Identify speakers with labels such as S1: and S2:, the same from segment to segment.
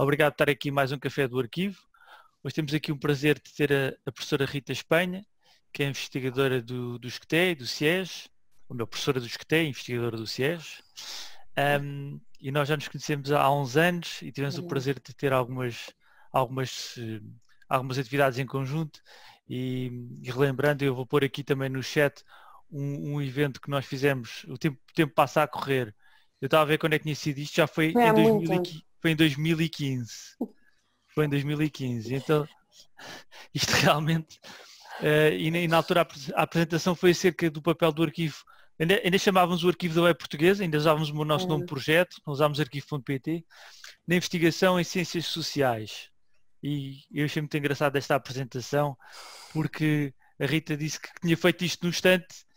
S1: Obrigado por estar aqui mais um Café do Arquivo. Hoje temos aqui um prazer de ter a, a professora Rita Espanha, que é investigadora do, do SCTE, do CIES, ou melhor, professora do SCTE, investigadora do CIES. Um, e nós já nos conhecemos há uns anos e tivemos o prazer de ter algumas, algumas, algumas atividades em conjunto. E, e relembrando, eu vou pôr aqui também no chat um, um evento que nós fizemos, o tempo, o tempo passa a correr. Eu estava a ver quando é que tinha sido isto, já foi, foi em, 2015, foi em 2015. Foi em 2015. Então, isto realmente. Uh, e, e, na altura a, apresentação foi acerca do papel do arquivo. Ainda, ainda chamávamos o arquivo da web portuguesa, ainda usávamos o nosso nome projeto, não usávamos arquivo.pt, na investigação em ciências sociais. E eu achei muito engraçado esta apresentação, porque a Rita disse que tinha feito isto no instante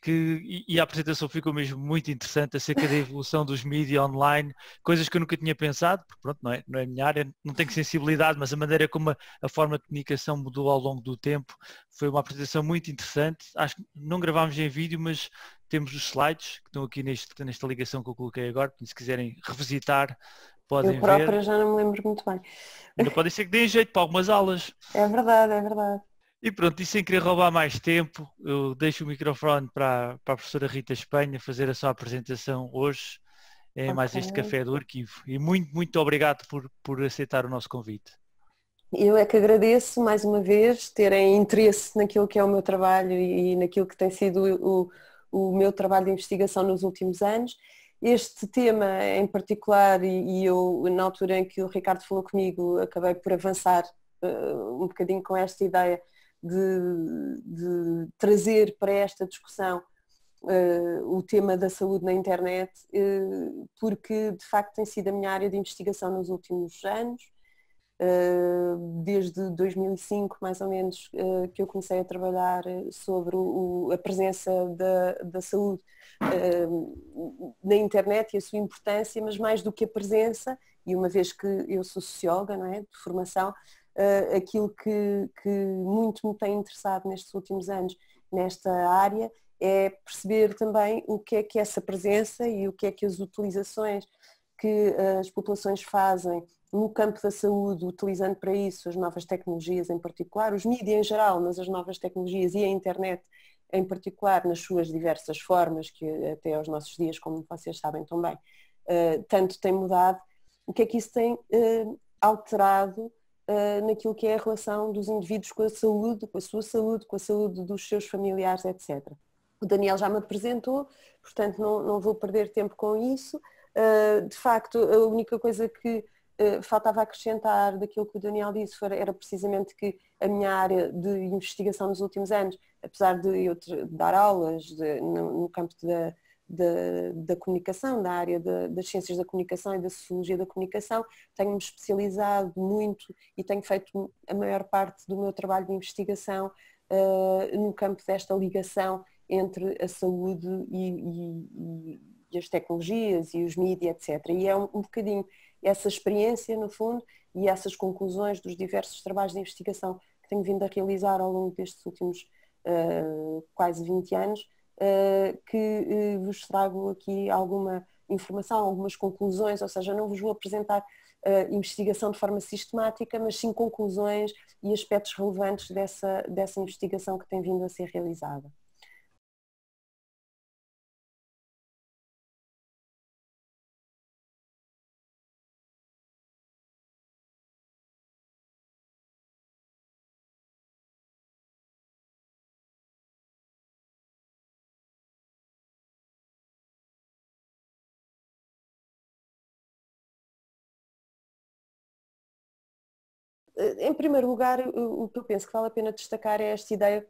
S1: que, e, a apresentação ficou mesmo muito interessante acerca da evolução dos mídias online, coisas que eu nunca tinha pensado, porque pronto, não é, não é a minha área, não tenho sensibilidade, mas a maneira como a, a, forma de comunicação mudou ao longo do tempo foi uma apresentação muito interessante. Acho que não gravámos em vídeo, mas temos os slides que estão aqui neste, nesta ligação que eu coloquei agora, se quiserem revisitar, podem
S2: eu própria ver. já não me lembro muito bem.
S1: Ainda podem ser que deem jeito para algumas aulas.
S2: É verdade, é verdade.
S1: E pronto, e sem querer roubar mais tempo, eu deixo o microfone para, para a professora Rita Espanha fazer a sua apresentação hoje em okay. mais este Café do Arquivo. E muito, muito obrigado por, por aceitar o nosso convite.
S2: Eu é que agradeço mais uma vez terem interesse naquilo que é o meu trabalho e naquilo que tem sido o, o meu trabalho de investigação nos últimos anos. Este tema em particular, e, eu na altura em que o Ricardo falou comigo, acabei por avançar uh, um bocadinho com esta ideia de, de trazer para esta discussão uh, o tema da saúde na internet, uh, porque de facto tem sido a minha área de investigação nos últimos anos. Uh, desde 2005, mais ou menos, que eu comecei a trabalhar sobre o, a presença da, da saúde na internet e a sua importância, mas mais do que a presença, e uma vez que eu sou socióloga não é, de formação, uh, aquilo que, que muito me tem interessado nestes últimos anos nesta área é perceber também o que é que essa presença e o que é que as utilizações que as populações fazem no campo da saúde, utilizando para isso as novas tecnologias em particular, os mídias em geral, mas as novas tecnologias e a internet em particular nas suas diversas formas, que até aos nossos dias, como vocês sabem também, uh, tanto tem mudado, o que é que isso tem alterado uh, naquilo que é a relação dos indivíduos com a saúde, com a sua saúde, com a saúde dos seus familiares, etc. O Daniel já me apresentou, portanto não, não vou perder tempo com isso. Uh, de facto, a única coisa que uh, faltava acrescentar daquilo que o Daniel disse era precisamente que a minha área de investigação nos últimos anos, apesar de eu dar aulas de, no, no, campo da, da, da comunicação, da área de, das ciências da comunicação e da sociologia da comunicação. Tenho-me especializado muito e tenho feito a maior parte do meu trabalho de investigação uh, no campo desta ligação entre a saúde e, e, e, as tecnologias e os mídias, etc. E é um, um bocadinho essa experiência, no fundo, e essas conclusões dos diversos trabalhos de investigação que tenho vindo a realizar ao longo destes últimos uh, quase 20 anos, que eh, vos trago aqui alguma informação, algumas conclusões, ou seja, não vos vou apresentar uh, investigação de forma sistemática, mas sim conclusões e aspectos relevantes dessa, dessa investigação que tem vindo a ser realizada. Em primeiro lugar, o que eu penso que vale a pena destacar é esta ideia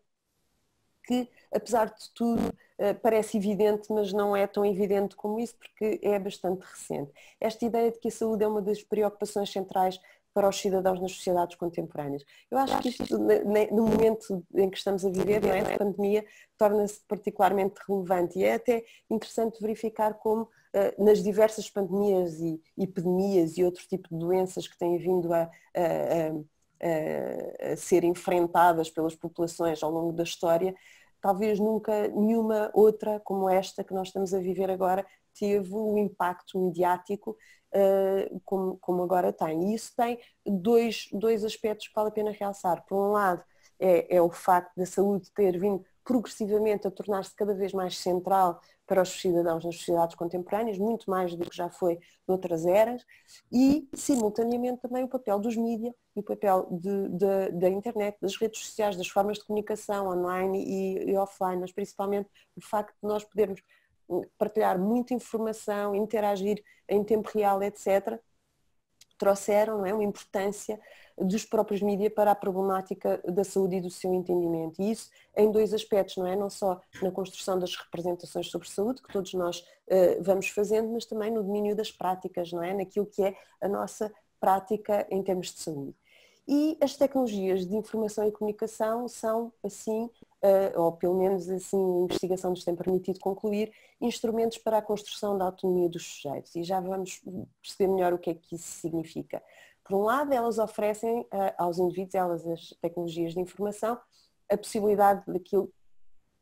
S2: que, apesar de tudo, eh, parece evidente, mas não é tão evidente como isso, porque é bastante recente. Esta ideia de que a saúde é uma das preocupações centrais para os cidadãos nas sociedades contemporâneas. Eu acho que isto, no momento em que estamos a viver, não é, de pandemia, torna-se particularmente relevante. E é até interessante verificar como eh, nas diversas pandemias e epidemias e outros tipos de doenças que têm vindo a, a, a, a, ser enfrentadas pelas populações ao longo da história, talvez nunca nenhuma outra como esta que nós estamos a viver agora teve o impacto mediático uh, como, como, agora tem. E isso tem dois, dois aspectos que vale a pena realçar. Por um lado, é, é o facto da saúde ter vindo progressivamente a tornar-se cada vez mais central para os cidadãos nas sociedades contemporâneas, muito mais do que já foi noutras eras, e simultaneamente também o papel dos mídias e o papel de, de, da internet, das redes sociais, das formas de comunicação online e, e offline, mas principalmente o facto de nós podermos partilhar muita informação, interagir em tempo real, etc., trouxeram é, uma importância dos próprios mídias para a problemática da saúde e do seu entendimento. E isso em dois aspectos, não é? Não só na construção das representações sobre saúde, que todos nós uh, vamos fazendo, mas também no domínio das práticas, não é? Naquilo que é a nossa prática em termos de saúde. E as tecnologias de informação e comunicação são, assim, ou pelo menos assim a investigação nos tem permitido concluir, instrumentos para a construção da autonomia dos sujeitos. E já vamos perceber melhor o que é que isso significa. Por um lado, elas oferecem uh, aos indivíduos, elas as tecnologias de informação, a possibilidade daquilo que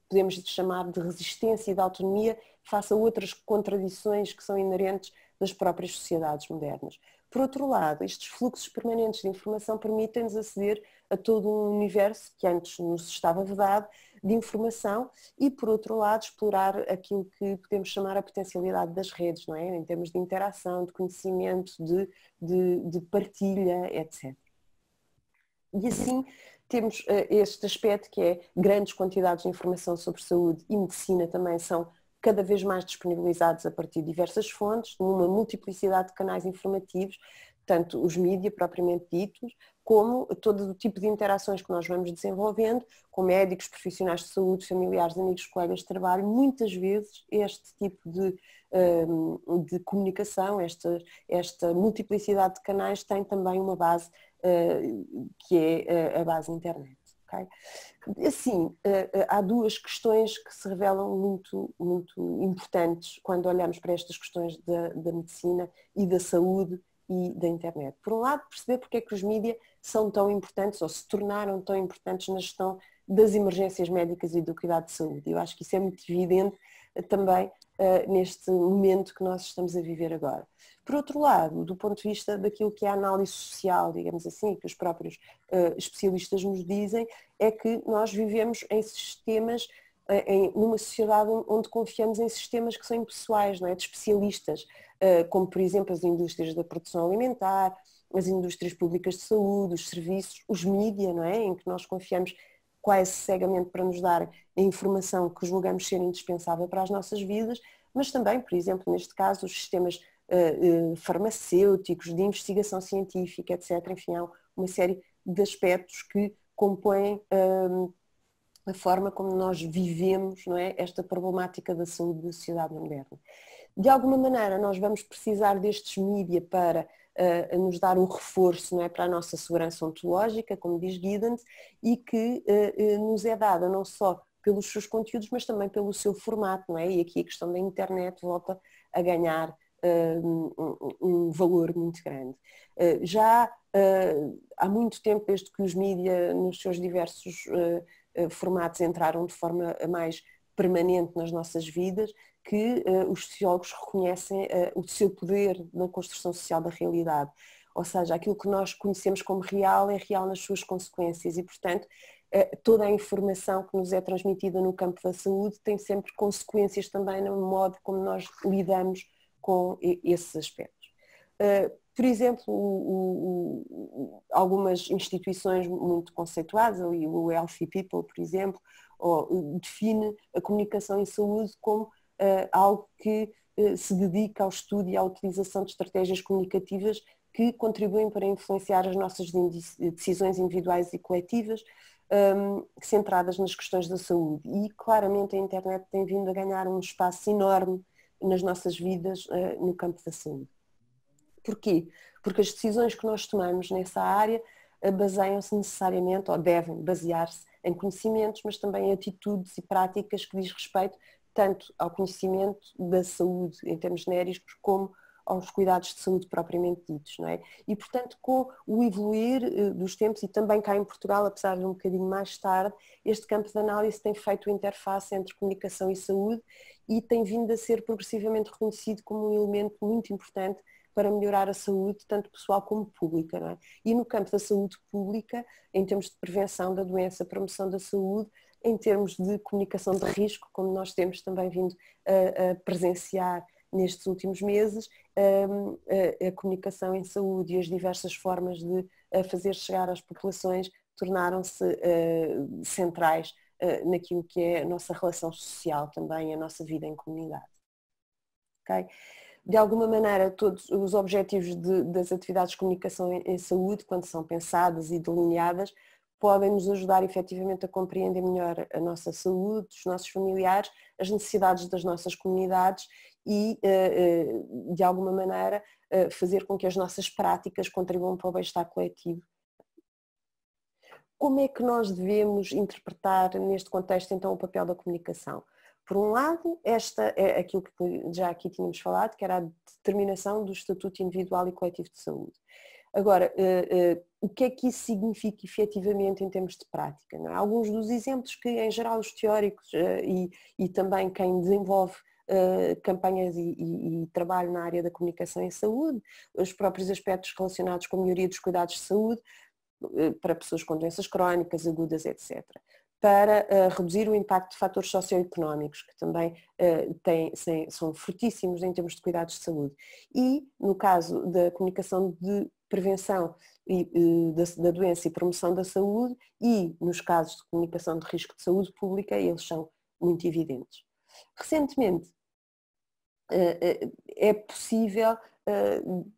S2: podemos chamar de resistência e de autonomia face a outras contradições que são inerentes das próprias sociedades modernas. Por outro lado, estes fluxos permanentes de informação permitem-nos aceder a todo um universo que antes nos estava vedado de informação e, por outro lado, explorar aquilo que podemos chamar a potencialidade das redes, não é? em termos de interação, de conhecimento, de, de, de partilha, etc. E assim temos uh, este aspecto que é grandes quantidades de informação sobre saúde e medicina também são cada vez mais disponibilizados a partir de diversas fontes, numa multiplicidade de canais informativos, tanto os mídias propriamente ditos, como todo o tipo de interações que nós vamos desenvolvendo com médicos, profissionais de saúde, familiares, amigos, colegas de trabalho. Muitas vezes este tipo de, hum, de comunicação, esta, esta multiplicidade de canais tem também uma base hum, que é hum, a base internet. Okay? Assim, há duas questões que se revelam muito, muito importantes quando olhamos para estas questões da, da medicina e da saúde e da internet. Por um lado, perceber porque é que os mídias são tão importantes ou se tornaram tão importantes na gestão das emergências médicas e do cuidado de saúde. Eu acho que isso é muito evidente eh, também uh, neste momento que nós estamos a viver agora. Por outro lado, do ponto de vista daquilo que é a análise social, digamos assim, que os próprios uh, especialistas nos dizem, é que nós vivemos em sistemas em, numa sociedade onde confiamos em sistemas que são impessoais, não é? de especialistas, como por exemplo as indústrias da produção alimentar, as indústrias públicas de saúde, os serviços, os mídias, não é? Em que nós confiamos quase cegamente para nos dar a informação que julgamos ser indispensável para as nossas vidas, mas também, por exemplo, neste caso, os sistemas uh, uh, farmacêuticos, de investigação científica, etc. Enfim, há uma série de aspectos que compõem uh, a forma como nós vivemos não é, esta problemática da saúde da sociedade moderna. De alguma maneira, nós vamos precisar destes mídias para a nos dar um reforço não é, para a nossa segurança ontológica, como diz Giddens, e que nos é dada não só pelos seus conteúdos, mas também pelo seu formato, não é? E aqui a questão da internet volta a ganhar um, um valor muito grande. Já há muito tempo, desde que os mídias, nos seus diversos formatos, entraram de forma mais permanente nas nossas vidas, que uh, os sociólogos reconhecem uh, o seu poder na construção social da realidade. Ou seja, aquilo que nós conhecemos como real é real nas suas consequências e, portanto, uh, toda a informação que nos é transmitida no campo da saúde tem sempre consequências também no modo como nós lidamos com esses aspectos. Por exemplo, algumas instituições muito conceituadas, o Healthy People, por exemplo, define a comunicação em saúde como uh, algo que uh, se dedica ao estudo e à utilização de estratégias comunicativas que contribuem para influenciar as nossas decisões individuais e coletivas, centradas nas questões da saúde. E claramente a internet tem vindo a ganhar um espaço enorme nas nossas vidas uh, no campo da saúde. Porquê? Porque as decisões que nós tomamos nessa área baseiam-se necessariamente, ou devem basear-se, em conhecimentos, mas também em atitudes e práticas que diz respeito tanto ao conhecimento da saúde em termos genéricos como aos cuidados de saúde propriamente ditos, não é? E, portanto, com o evoluir uh, dos tempos e também cá em Portugal, apesar de um bocadinho mais tarde, este campo de análise tem feito interface entre comunicação e saúde e tem vindo a ser progressivamente reconhecido como um elemento muito importante para melhorar a saúde, tanto pessoal como pública. É? E no campo da saúde pública, em termos de prevenção da doença, promoção da saúde, em termos de comunicação de risco, como nós temos também vindo a, a presenciar nestes últimos meses, a, a, comunicação em saúde e as diversas formas de fazer chegar às populações tornaram-se uh, centrais uh, naquilo que é a nossa relação social também, a nossa vida em comunidade. Okay? de alguma maneira, todos os objetivos de, das atividades de comunicação em, em, saúde, quando são pensadas e delineadas, podem nos ajudar efetivamente a compreender melhor a nossa saúde, os nossos familiares, as necessidades das nossas comunidades e, eh, eh, de alguma maneira, eh, fazer com que as nossas práticas contribuam para o bem-estar coletivo. Como é que nós devemos interpretar neste contexto então o papel da comunicação? Por um lado, esta é aquilo que já aqui tínhamos falado, que era a determinação do estatuto individual e coletivo de saúde. Agora, o que é que isso significa efetivamente em termos de prática? É? Alguns dos exemplos que, em geral, os teóricos e, e, também quem desenvolve campanhas e, e, e, trabalho na área da comunicação em saúde, os próprios aspectos relacionados com a melhoria dos cuidados de saúde para pessoas com doenças crónicas, agudas, etc para uh, reduzir o impacto de fatores socioeconómicos, que também têm, são fortíssimos em termos de cuidados de saúde. E, no caso da comunicação de prevenção da, doença e promoção da saúde, e nos casos de comunicação de risco de saúde pública, eles são muito evidentes. Recentemente, é possível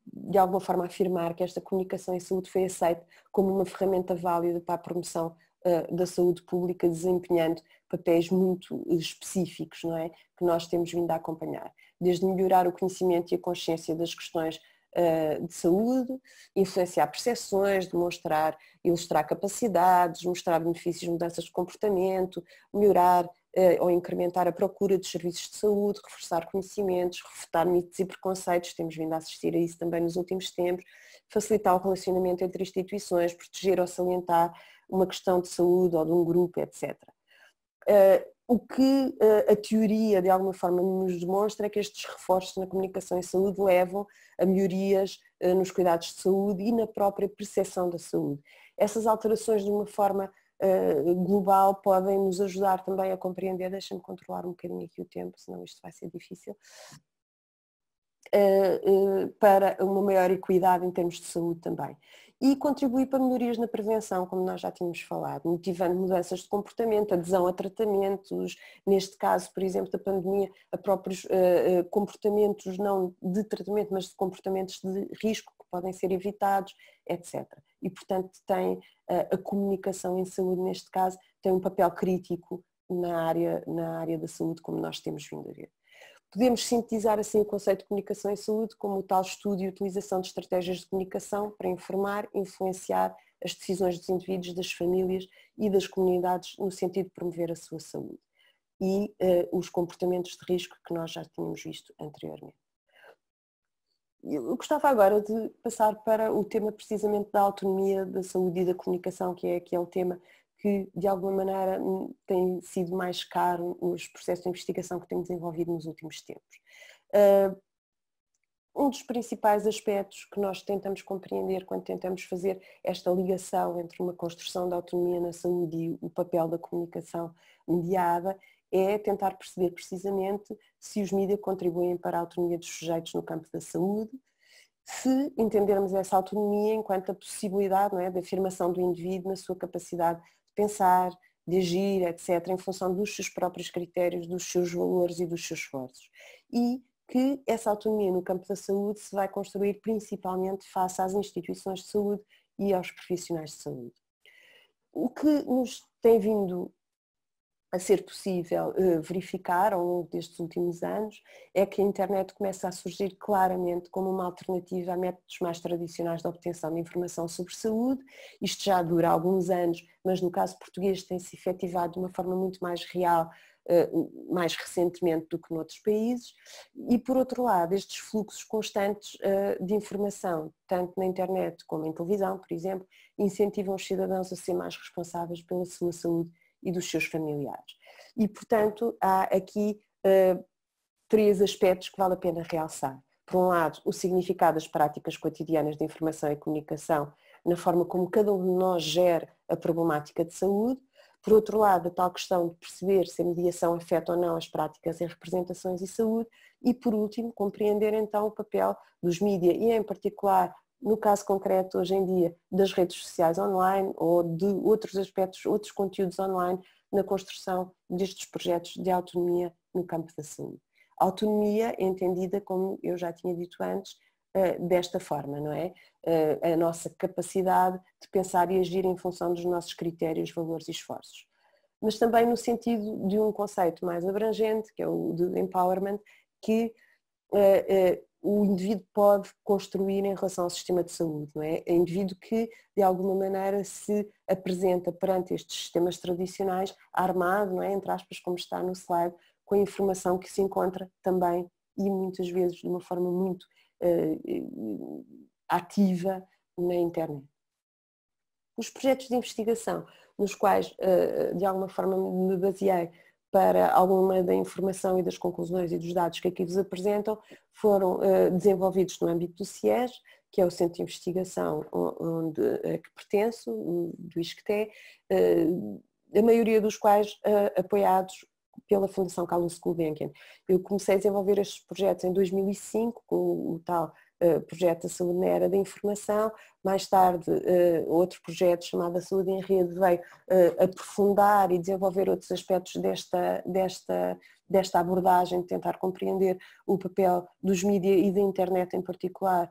S2: de alguma forma afirmar que esta comunicação em saúde foi aceita como uma ferramenta válida para a promoção eh, da saúde pública desempenhando papéis muito específicos, não é? Que nós temos vindo a acompanhar. Desde melhorar o conhecimento e a consciência das questões eh, de saúde, influenciar percepções, demonstrar, ilustrar capacidades, mostrar benefícios mudanças de comportamento, melhorar eh, ou incrementar a procura de serviços de saúde, reforçar conhecimentos, refutar mitos e preconceitos, temos vindo a assistir a isso também nos últimos tempos, facilitar o relacionamento entre instituições, proteger ou salientar uma questão de saúde ou de um grupo, etc. Uh, o que uh, a teoria de alguma forma nos demonstra é que estes reforços na comunicação em saúde levam a melhorias nos cuidados de saúde e na própria percepção da saúde. Essas alterações de uma forma global podem nos ajudar também a compreender, deixa-me controlar um bocadinho aqui o tempo, senão isto vai ser difícil, para uma maior equidade em termos de saúde também. E contribuir para melhorias na prevenção, como nós já tínhamos falado, motivando mudanças de comportamento, adesão a tratamentos, neste caso, por exemplo, da pandemia, a próprios comportamentos não de tratamento, mas de comportamentos de risco podem ser evitados, etc. E, portanto, tem uh, a comunicação em saúde, neste caso, tem um papel crítico na área, na área da saúde, como nós temos vindo a ver. Podemos sintetizar assim o conceito de comunicação em saúde como o tal estudo e utilização de estratégias de comunicação para informar, influenciar as decisões dos indivíduos, das famílias e das comunidades no sentido de promover a sua saúde e uh, os comportamentos de risco que nós já tínhamos visto anteriormente. Eu gostava agora de passar para o tema precisamente da autonomia da saúde e da comunicação, que é aquele tema que de alguma maneira tem sido mais caro nos processos de investigação que tenho desenvolvido nos últimos tempos. Ah, um dos principais aspectos que nós tentamos compreender quando tentamos fazer esta ligação entre uma construção da autonomia na saúde e o papel da comunicação mediada é tentar perceber precisamente se os mídias contribuem para a autonomia dos sujeitos no campo da saúde, se entendermos essa autonomia enquanto a possibilidade não é, de afirmação do indivíduo na sua capacidade pensar, de agir, etc., em função dos seus próprios critérios, dos seus valores e dos seus esforços. E que essa autonomia no campo da saúde se vai construir principalmente face às instituições de saúde e aos profissionais de saúde. O que nos tem vindo a ser possível uh, verificar ao longo destes últimos anos é que a internet começa a surgir claramente como uma alternativa a métodos mais tradicionais de obtenção de informação sobre saúde. Isto já dura alguns anos, mas no caso português tem-se efetivado de uma forma muito mais real mais recentemente do que noutros países, e por outro lado, estes fluxos constantes de informação, tanto na internet como em televisão, por exemplo, incentivam os cidadãos a ser mais responsáveis pela sua saúde e dos seus familiares. E, portanto, há aqui três aspectos que vale a pena realçar. Por um lado, o significado das práticas cotidianas de informação e comunicação na forma como cada um de nós gera a problemática de saúde. Por outro lado, a tal questão de perceber se a mediação afeta ou não as práticas em representações e saúde. E por último, compreender então o papel dos mídias e em particular, no caso concreto hoje em dia, das redes sociais online ou de outros aspectos, outros conteúdos online na construção destes projetos de autonomia no campo da saúde. Autonomia entendida, como eu já tinha dito antes, eh, desta forma, não é? Eh, a nossa capacidade de pensar e agir em função dos nossos critérios, valores e esforços. Mas também no sentido de um conceito mais abrangente, que é o de empowerment, que eh, o indivíduo pode construir em relação ao sistema de saúde, não é? O indivíduo que, de alguma maneira, se apresenta perante estes sistemas tradicionais armado, não é? entre aspas, como está no slide, com a informação que se encontra também e muitas vezes de uma forma muito eh, ativa na internet. Os projetos de investigação nos quais eh, de alguma forma me baseei para alguma da informação e das conclusões e dos dados que aqui vos apresentam foram eh, desenvolvidos no âmbito do CIES, que é o Centro de Investigação onde, a que pertenço, do ISCTE, a maioria dos quais apoiados pela Fundação Carlos Gulbenkian. Eu comecei a desenvolver estes projetos em 2005, com o tal projeto da Saúde na Era da Informação. Mais tarde, uh, outro projeto chamado Saúde em Rede veio uh, aprofundar e desenvolver outros aspectos desta, desta, desta abordagem, de tentar compreender o papel dos mídias e da internet em particular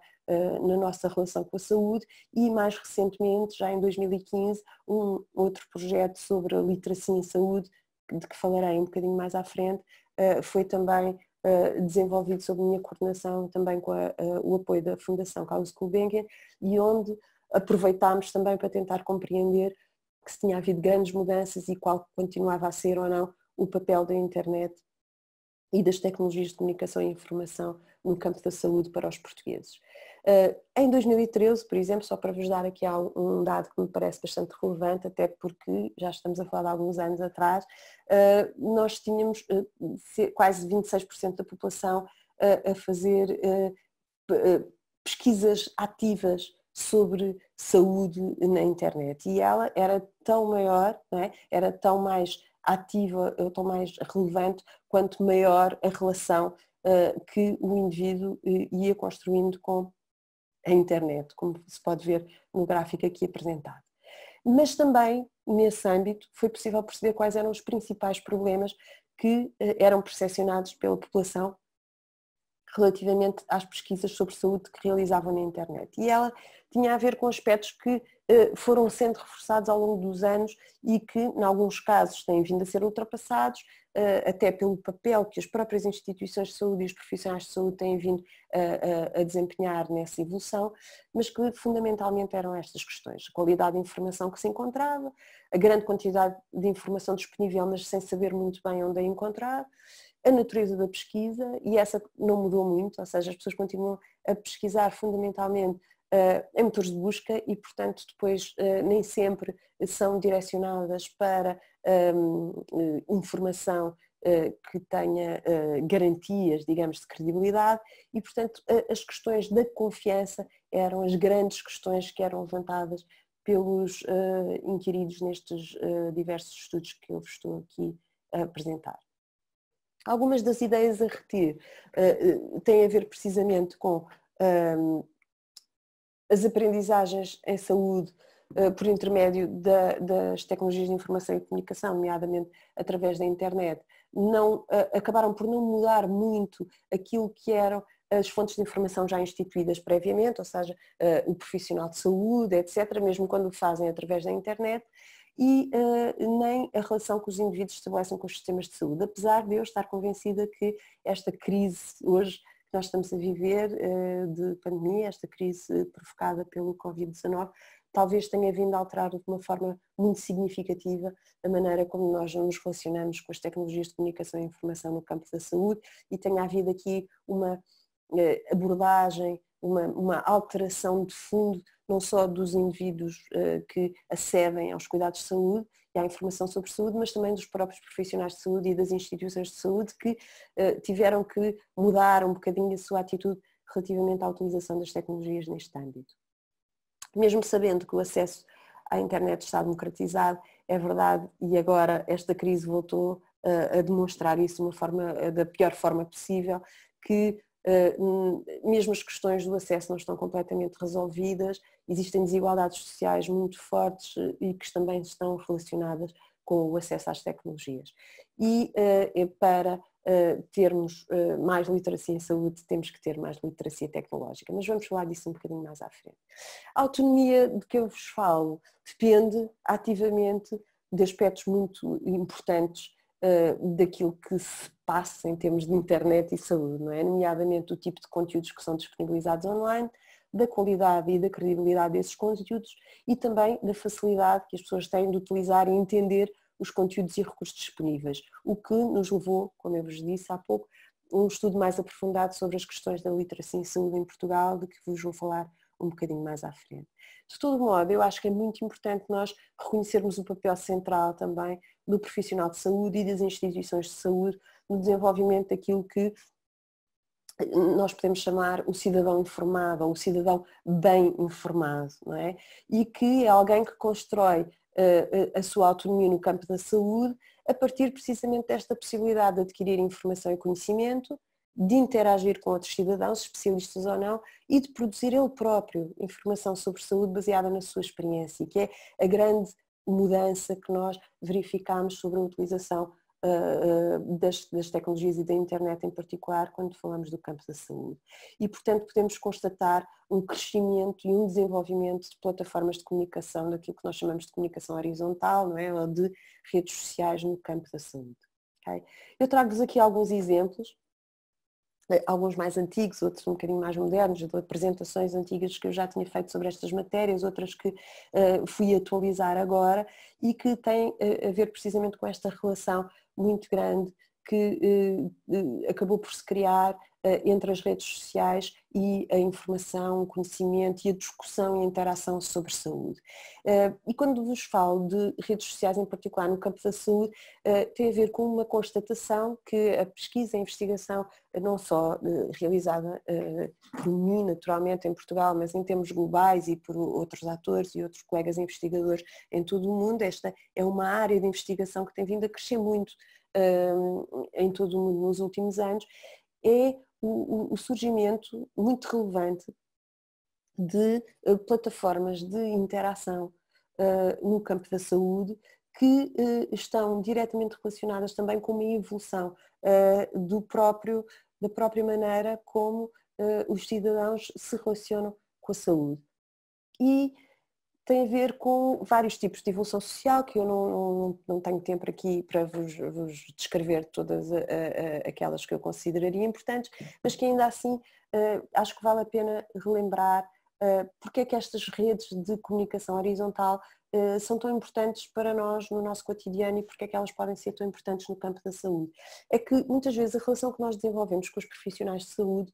S2: na nossa relação com a saúde e mais recentemente, já em 2015, um outro projeto sobre a literacia em saúde de que falarei um bocadinho mais à frente, eh, foi também eh, desenvolvido sob minha coordenação também com a, o apoio da Fundação Carlos Gulbenkian e onde aproveitámos também para tentar compreender que se tinha havido grandes mudanças e qual continuava a ser ou não o papel da internet e das tecnologias de comunicação e informação no campo da saúde para os portugueses. Eh, em 2013, por exemplo, só para vos dar aqui um dado que me parece bastante relevante, até porque já estamos a falar de alguns anos atrás, eh, nós tínhamos eh, quase 26% da população a fazer pesquisas ativas sobre saúde na internet e ela era tão maior, é? era tão mais ativa, tão mais relevante quanto maior a relação que o indivíduo ia construindo com a internet, como se pode ver no gráfico aqui apresentado. Mas também, nesse âmbito, foi possível perceber quais eram os principais problemas que eh, eram percepcionados pela população relativamente às pesquisas sobre saúde que realizavam na internet. E ela tinha a ver com aspectos que eh, foram sendo reforçados ao longo dos anos e que, em alguns casos, têm vindo a ser ultrapassados, eh, até pelo papel que as próprias instituições de saúde e os profissionais de saúde têm vindo a, a, desempenhar nessa evolução, mas que fundamentalmente eram estas questões. A qualidade de informação que se encontrava, a grande quantidade de informação disponível, mas sem saber muito bem onde a encontrar, a natureza da pesquisa, e essa não mudou muito, ou seja, as pessoas continuam a pesquisar fundamentalmente uh, em motores de busca e, portanto, depois uh, nem sempre são direcionadas para um, ehm, informação uh, que tenha garantias, digamos, de credibilidade e, portanto, as questões da confiança eram as grandes questões que eram levantadas pelos inquiridos nestes diversos estudos que eu vos estou aqui a apresentar. Algumas das ideias a reter uh, têm a ver precisamente com uh, as aprendizagens em saúde uh, por intermédio da, das tecnologias de informação e comunicação, nomeadamente através da internet, não, acabaram por não mudar muito aquilo que eram as fontes de informação já instituídas previamente, ou seja, o profissional de saúde, etc., mesmo quando o fazem através da internet, e uh, nem a relação que os indivíduos estabelecem com os sistemas de saúde, apesar de eu estar convencida que esta crise hoje que nós estamos a viver uh, de pandemia, esta crise provocada pelo Covid-19, talvez tenha vindo a alterar de uma forma muito significativa a maneira como nós nos relacionamos com as tecnologias de comunicação e informação no campo da saúde e tenha havido aqui uma eh, abordagem, uma, uma alteração de fundo, não só dos indivíduos eh, que acedem aos cuidados de saúde e à informação sobre saúde, mas também dos próprios profissionais de saúde e das instituições de saúde que tiveram que mudar um bocadinho a sua atitude relativamente à utilização das tecnologias neste âmbito. Mesmo sabendo que o acesso à internet está democratizado, é verdade, e agora esta crise voltou a demonstrar isso de uma forma, da pior forma possível, que mesmo as questões do acesso não estão completamente resolvidas, existem desigualdades sociais muito fortes e que também estão relacionadas com o acesso às tecnologias. E para uh, termos mais literacia em saúde, temos que ter mais literacia tecnológica, mas vamos falar disso um bocadinho mais à frente. A autonomia de que eu vos falo depende ativamente de aspectos muito importantes uh, daquilo que se passa em termos de internet e saúde, não é? Nomeadamente o tipo de conteúdos que são disponibilizados online, da qualidade e da credibilidade desses conteúdos e também da facilidade que as pessoas têm de utilizar e entender os conteúdos e recursos disponíveis, o que nos levou, como eu vos disse há pouco, um estudo mais aprofundado sobre as questões da literacia em saúde em Portugal, de que vos vou falar um bocadinho mais à frente. De todo modo, eu acho que é muito importante nós reconhecermos o papel central também do profissional de saúde e das instituições de saúde no desenvolvimento daquilo que nós podemos chamar o cidadão informado ou o cidadão bem informado, não é? E que é alguém que constrói a sua autonomia no campo da saúde a partir precisamente desta possibilidade de adquirir informação e conhecimento, de interagir com outros cidadãos, especialistas ou não, e de produzir ele próprio informação sobre saúde baseada na sua experiência, que é a grande mudança que nós verificamos sobre a utilização das, das, tecnologias e da internet em particular quando falamos do campo da saúde. E, portanto, podemos constatar um crescimento e um desenvolvimento de plataformas de comunicação, daquilo que nós chamamos de comunicação horizontal, não é? ou de redes sociais no campo da saúde. Okay? Eu trago-vos aqui alguns exemplos, alguns mais antigos, outros um bocadinho mais modernos, de apresentações antigas que eu já tinha feito sobre estas matérias, outras que uh, fui atualizar agora e que têm uh, a ver precisamente com esta relação muito grande que eh, acabou por se criar eh, entre as redes sociais e a informação, o conhecimento e a discussão e a interação sobre saúde. Eh, e quando vos falo de redes sociais, em particular no campo da saúde, tem a ver com uma constatação que a pesquisa e a investigação, não só realizada por mim, naturalmente, em Portugal, mas em termos globais e por outros atores e outros colegas investigadores em todo o mundo, esta é uma área de investigação que tem vindo a crescer muito em todo o mundo nos últimos anos, é o, o surgimento muito relevante de uh, plataformas de interação uh, no campo da saúde que uh, estão diretamente relacionadas também com uma evolução do próprio, da própria maneira como os cidadãos se relacionam com a saúde. E tem a ver com vários tipos de evolução social, que eu não, não, não tenho tempo aqui para vos, vos descrever todas a, a, aquelas que eu consideraria importantes, mas que ainda assim uh, acho que vale a pena relembrar uh, porque é que estas redes de comunicação horizontal uh, são tão importantes para nós no nosso cotidiano e porque é que elas podem ser tão importantes no campo da saúde. É que muitas vezes a relação que nós desenvolvemos com os profissionais de saúde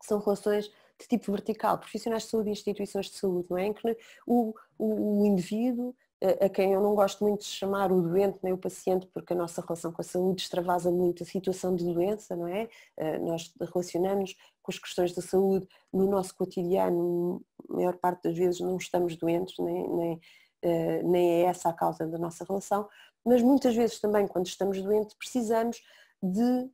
S2: são relações de tipo vertical, profissionais de saúde e instituições de saúde, não é? Em que o, o, o indivíduo, a, quem eu não gosto muito de chamar o doente nem o paciente, porque a nossa relação com a saúde extravasa muito a situação de doença, não é? Nós relacionamos com as questões da saúde no nosso cotidiano, a maior parte das vezes não estamos doentes, nem, nem, nem é essa a causa da nossa relação, mas muitas vezes também quando estamos doentes precisamos de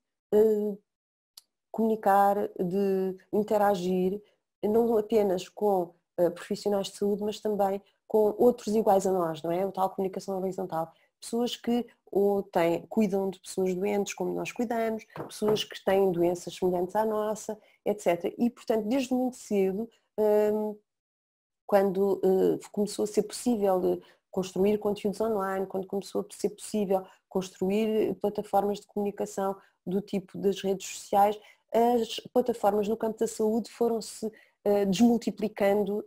S2: comunicar, de interagir, não apenas com uh, profissionais de saúde, mas também com outros iguais a nós, não é? O tal comunicação horizontal. Pessoas que ou têm, cuidam de pessoas doentes como nós cuidamos, pessoas que têm doenças semelhantes à nossa, etc. E, portanto, desde muito cedo, um, quando uh, começou a ser possível construir conteúdos online, quando começou a ser possível construir plataformas de comunicação do tipo das redes sociais, as plataformas no campo da saúde foram-se desmultiplicando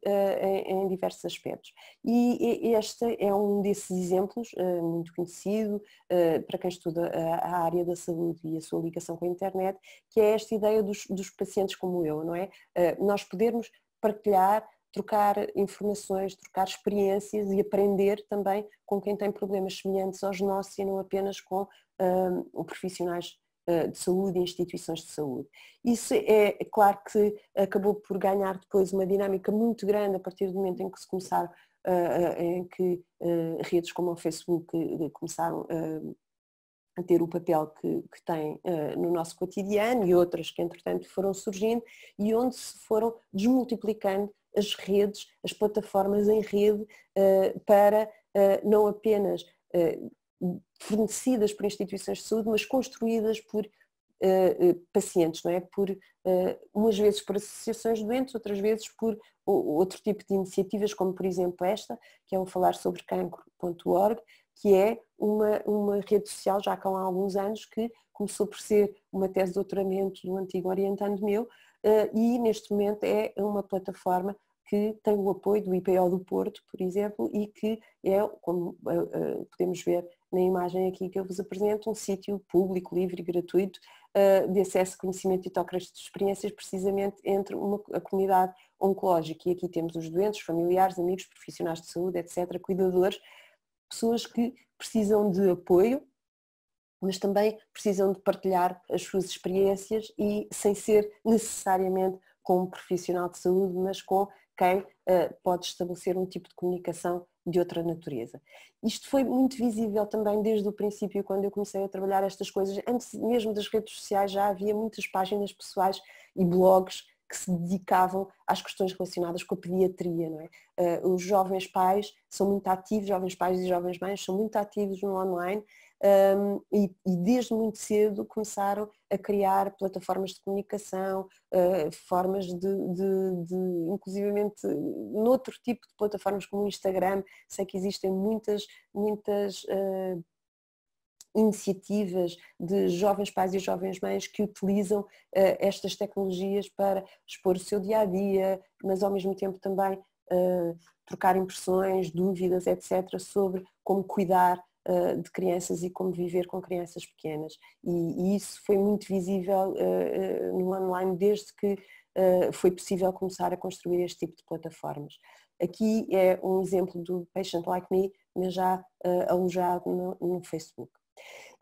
S2: em diversos aspectos. E este é um desses exemplos, muito conhecido para quem estuda a área da saúde e a sua ligação com a internet, que é esta ideia dos, dos pacientes como eu, não é? Nós podermos partilhar trocar informações, trocar experiências e aprender também com quem tem problemas semelhantes aos nossos e não apenas com uh, profissionais de saúde e instituições de saúde. Isso é, é, claro que acabou por ganhar depois uma dinâmica muito grande a partir do momento em que se começaram, uh, em que redes como o Facebook começaram a ter o papel que, que tem uh, no nosso cotidiano e outras que entretanto foram surgindo e onde se foram desmultiplicando as redes, as plataformas em rede uh, para uh, não apenas fornecidas por instituições de saúde, mas construídas por pacientes, não é? Por, umas vezes por associações de doentes, outras vezes por outro tipo de iniciativas, como por exemplo esta, que é o falar sobre cancro.org, que é uma, uma rede social já há alguns anos que começou por ser uma tese de doutoramento do antigo orientando meu uh, e neste momento é uma plataforma que tem o apoio do IPO do Porto, por exemplo, e que é, como uh, uh, podemos ver na imagem aqui que eu vos apresento, um sítio público, livre e gratuito de acesso, conhecimento e trocas de experiências precisamente entre uma, a comunidade oncológica. E aqui temos os doentes, familiares, amigos, profissionais de saúde, etc., cuidadores, pessoas que precisam de apoio, mas também precisam de partilhar as suas experiências e sem ser necessariamente com um profissional de saúde, mas com quem uh, pode estabelecer um tipo de comunicação de outra natureza. Isto foi muito visível também desde o princípio, quando eu comecei a trabalhar estas coisas. Antes mesmo das redes sociais já havia muitas páginas pessoais e blogs que se dedicavam às questões relacionadas com a pediatria. Não é? Uh, os jovens pais são muito ativos, jovens pais e jovens mães são muito ativos no online um, e, e, desde muito cedo começaram a criar plataformas de comunicação, uh, formas de, de, de, inclusivamente, noutro tipo de plataformas como o Instagram, sei que existem muitas, muitas uh, iniciativas de jovens pais e jovens mães que utilizam uh, estas tecnologias para expor o seu dia a dia, mas ao mesmo tempo também uh, trocar impressões, dúvidas, etc., sobre como cuidar uh, de crianças e como viver com crianças pequenas. E, e isso foi muito visível no online desde que foi possível começar a construir este tipo de plataformas. Aqui é um exemplo do Patient Like Me, mas já alojado no, no Facebook.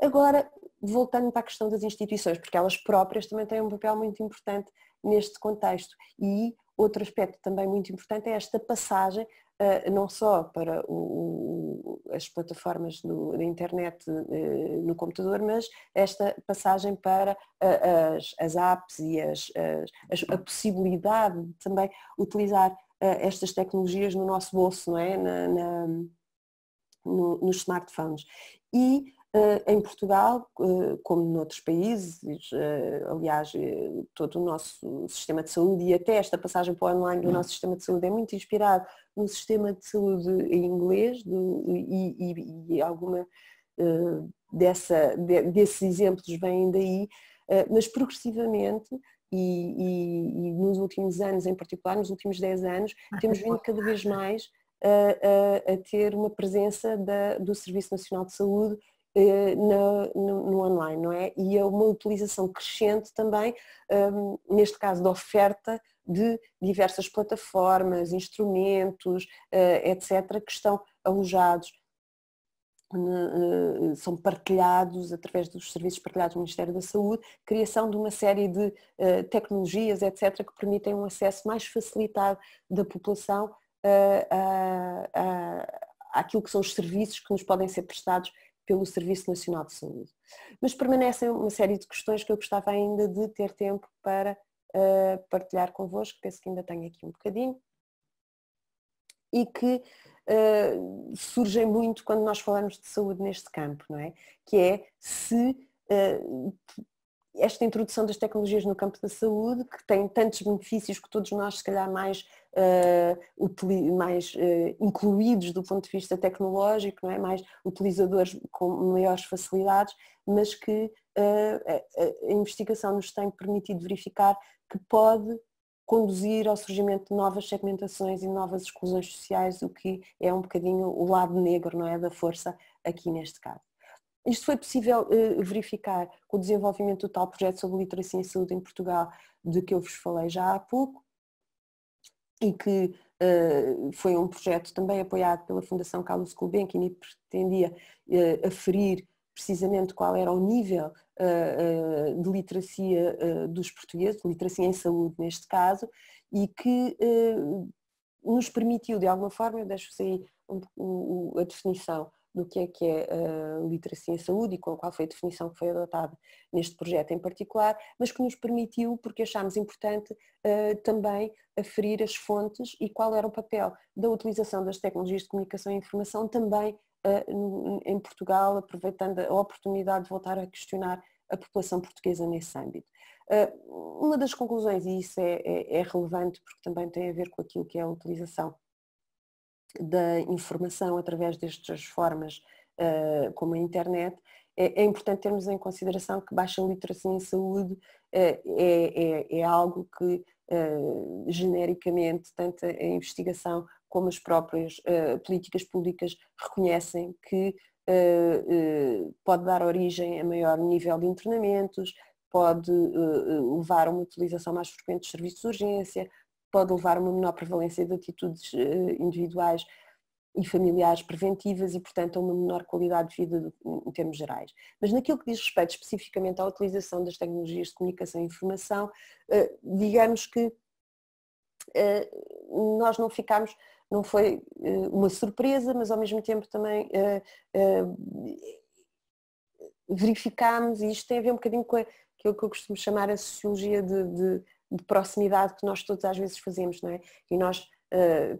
S2: Agora, voltando para a questão das instituições, porque elas próprias também têm um papel muito importante neste contexto. E outro aspecto também muito importante é esta passagem, uh, não só para o, as plataformas da internet uh, no computador, mas esta passagem para uh, as, as, apps e as, as, a possibilidade de também utilizar estas tecnologias no nosso bolso, não é? Na, na, no, nos smartphones. E eh, em Portugal, eh, como noutros países, eh, aliás, todo o nosso sistema de saúde e até esta passagem para o online do hum. nosso sistema de saúde é muito inspirado no sistema de saúde em inglês do, e, e, e, alguma dessa, desses exemplos vêm daí, mas progressivamente e, e, nos últimos anos, em particular, nos últimos 10 anos, temos vindo cada vez mais a, a, a ter uma presença da, do Serviço Nacional de Saúde eh, no, no, no, online, não é? E é uma utilização crescente também, um, neste caso da oferta de diversas plataformas, instrumentos, uh, etc., que estão alojados, uh, são partilhados através dos serviços partilhados do Ministério da Saúde, criação de uma série de uh, tecnologias, etc., que permitem um acesso mais facilitado da população àquilo que são os serviços que nos podem ser prestados pelo Serviço Nacional de Saúde. Mas permanecem uma série de questões que eu gostava ainda de ter tempo para uh, partilhar convosco, penso que ainda tenho aqui um bocadinho, e que uh, surgem muito quando nós falamos de saúde neste campo, não é? Que é se uh, esta introdução das tecnologias no campo da saúde, que tem tantos benefícios que todos nós, se calhar, mais uh, mais uh, incluídos do ponto de vista tecnológico, não é? mais utilizadores com maiores facilidades, mas que uh, a, investigação nos tem permitido verificar que pode conduzir ao surgimento de novas segmentações e novas exclusões sociais, o que é um bocadinho o lado negro não é, da força aqui neste caso. Isto foi possível uh, verificar com o desenvolvimento do tal projeto sobre literacia em saúde em Portugal, de que eu vos falei já há pouco, e que uh, foi um projeto também apoiado pela Fundação Carlos Gulbenkian e pretendia uh, aferir precisamente qual era o nível uh, de literacia dos portugueses, literacia em saúde neste caso, e que nos permitiu de alguma forma, deixo-vos aí a definição do que é que é a literacia em saúde e qual foi a definição que foi adotada neste projeto em particular, mas que nos permitiu, porque achámos importante também aferir as fontes e qual era o papel da utilização das tecnologias de comunicação e informação também em Portugal, aproveitando a oportunidade de voltar a questionar a população portuguesa nesse âmbito. Uma das conclusões, e isso é, é, é relevante porque também tem a ver com aquilo que é a utilização da informação através destas formas como a internet, é, é, importante termos em consideração que baixa literacia em saúde é, é, é algo que genericamente tanto a investigação como as próprias políticas públicas reconhecem que pode dar origem a maior nível de internamentos, pode levar a uma utilização mais frequente de serviços de urgência, pode levar a uma menor prevalência de atitudes individuais e familiares preventivas e, portanto, a uma menor qualidade de vida em termos gerais. Mas naquilo que diz respeito especificamente à utilização das tecnologias de comunicação e informação, eh, digamos que eh, nós não ficámos, não foi eh, uma surpresa, mas ao mesmo tempo também verificámos, e isto tem a ver um bocadinho com aquilo que eu costumo chamar a sociologia de, de, de proximidade que nós todos às vezes fazemos, não é? E nós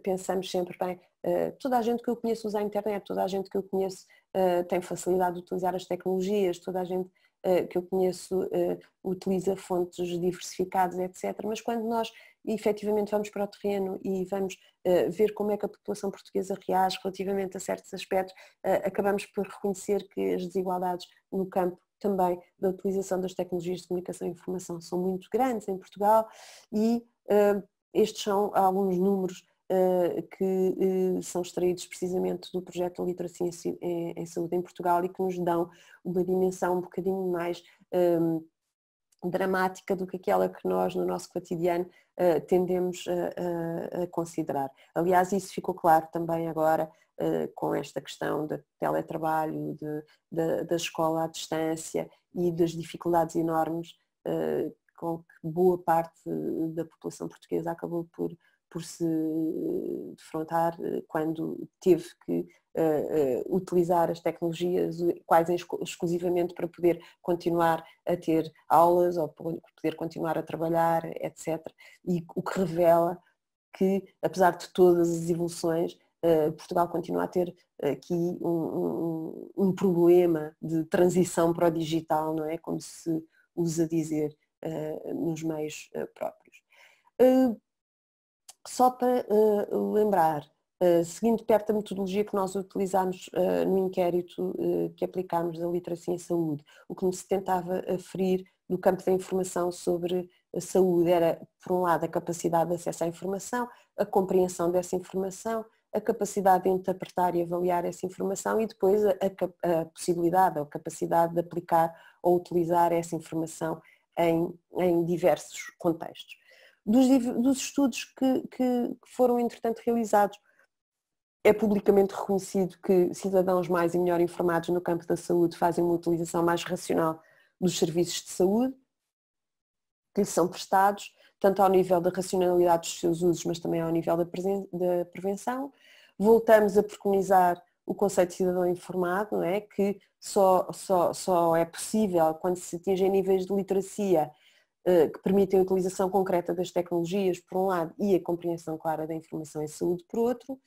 S2: pensamos sempre, bem, eh, toda a gente que eu conheço usa a internet, toda a gente que eu conheço uh, tem facilidade de utilizar as tecnologias, toda a gente uh, que eu conheço utiliza fontes diversificadas, etc. Mas quando nós efetivamente vamos para o terreno e vamos ver como é que a população portuguesa reage relativamente a certos aspectos, acabamos por reconhecer que as desigualdades no campo também da utilização das tecnologias de comunicação e informação são muito grandes em Portugal e estes são alguns números eh, que eh, são extraídos precisamente do projeto Literacia em Saúde em Portugal e que nos dão uma dimensão um bocadinho mais dramática do que aquela que nós no nosso cotidiano uh, tendemos a, a, a, considerar. Aliás, isso ficou claro também agora com esta questão do teletrabalho, de, de, da escola à distância e das dificuldades enormes com que boa parte da população portuguesa acabou por por se defrontar eh, quando teve que uh, utilizar as tecnologias quase exclusivamente para poder continuar a ter aulas ou poder continuar a trabalhar, etc. E o que revela que, apesar de todas as evoluções, uh, Portugal continua a ter aqui um, um, um, problema de transição para o digital, não é? Como se usa dizer nos meios próprios só para uh, lembrar, uh, seguindo perto a metodologia que nós utilizámos uh, no inquérito que aplicámos da literacia em saúde, o que se tentava aferir no campo da informação sobre a saúde era, por um lado, a capacidade de acesso à informação, a compreensão dessa informação, a capacidade de interpretar e avaliar essa informação e depois a, a, a possibilidade ou capacidade de aplicar ou utilizar essa informação em, em diversos contextos dos, dos estudos que, que, foram entretanto realizados. É publicamente reconhecido que cidadãos mais e melhor informados no campo da saúde fazem uma utilização mais racional dos serviços de saúde que lhes são prestados, tanto ao nível da racionalidade dos seus usos, mas também ao nível da, prevenção. Voltamos a preconizar o conceito de cidadão informado, não é? que só, só, só é possível quando se atingem níveis de literacia que permitem a utilização concreta das tecnologias, por um lado, e a compreensão clara da informação em saúde, por outro.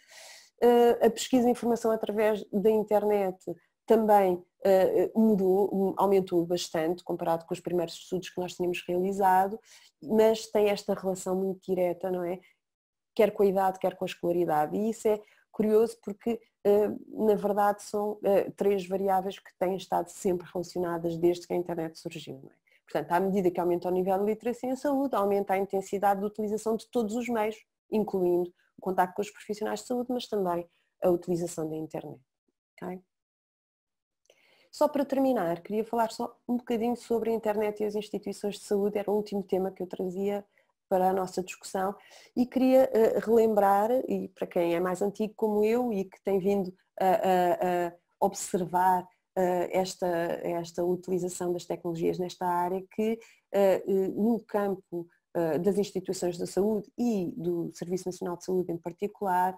S2: Eh, a pesquisa e informação através da internet também eh, mudou, aumentou bastante comparado com os primeiros estudos que nós tínhamos realizado, mas tem esta relação muito direta, não é? Quer com a idade, quer com a escolaridade. E isso é curioso porque, na verdade, são três variáveis que têm estado sempre relacionadas desde que a internet surgiu. É? Portanto, à medida que aumenta o nível de literacia em saúde, aumenta a intensidade de utilização de todos os meios, incluindo o contacto com os profissionais de saúde, mas também a utilização da internet. Okay? Só para terminar, queria falar só um bocadinho sobre a internet e as instituições de saúde, era o último tema que eu trazia para a nossa discussão e queria uh, relembrar, e para quem é mais antigo como eu e que tem vindo a, a, a observar esta, esta utilização das tecnologias nesta área, que uh, no campo das instituições da saúde e do Serviço Nacional de Saúde em particular,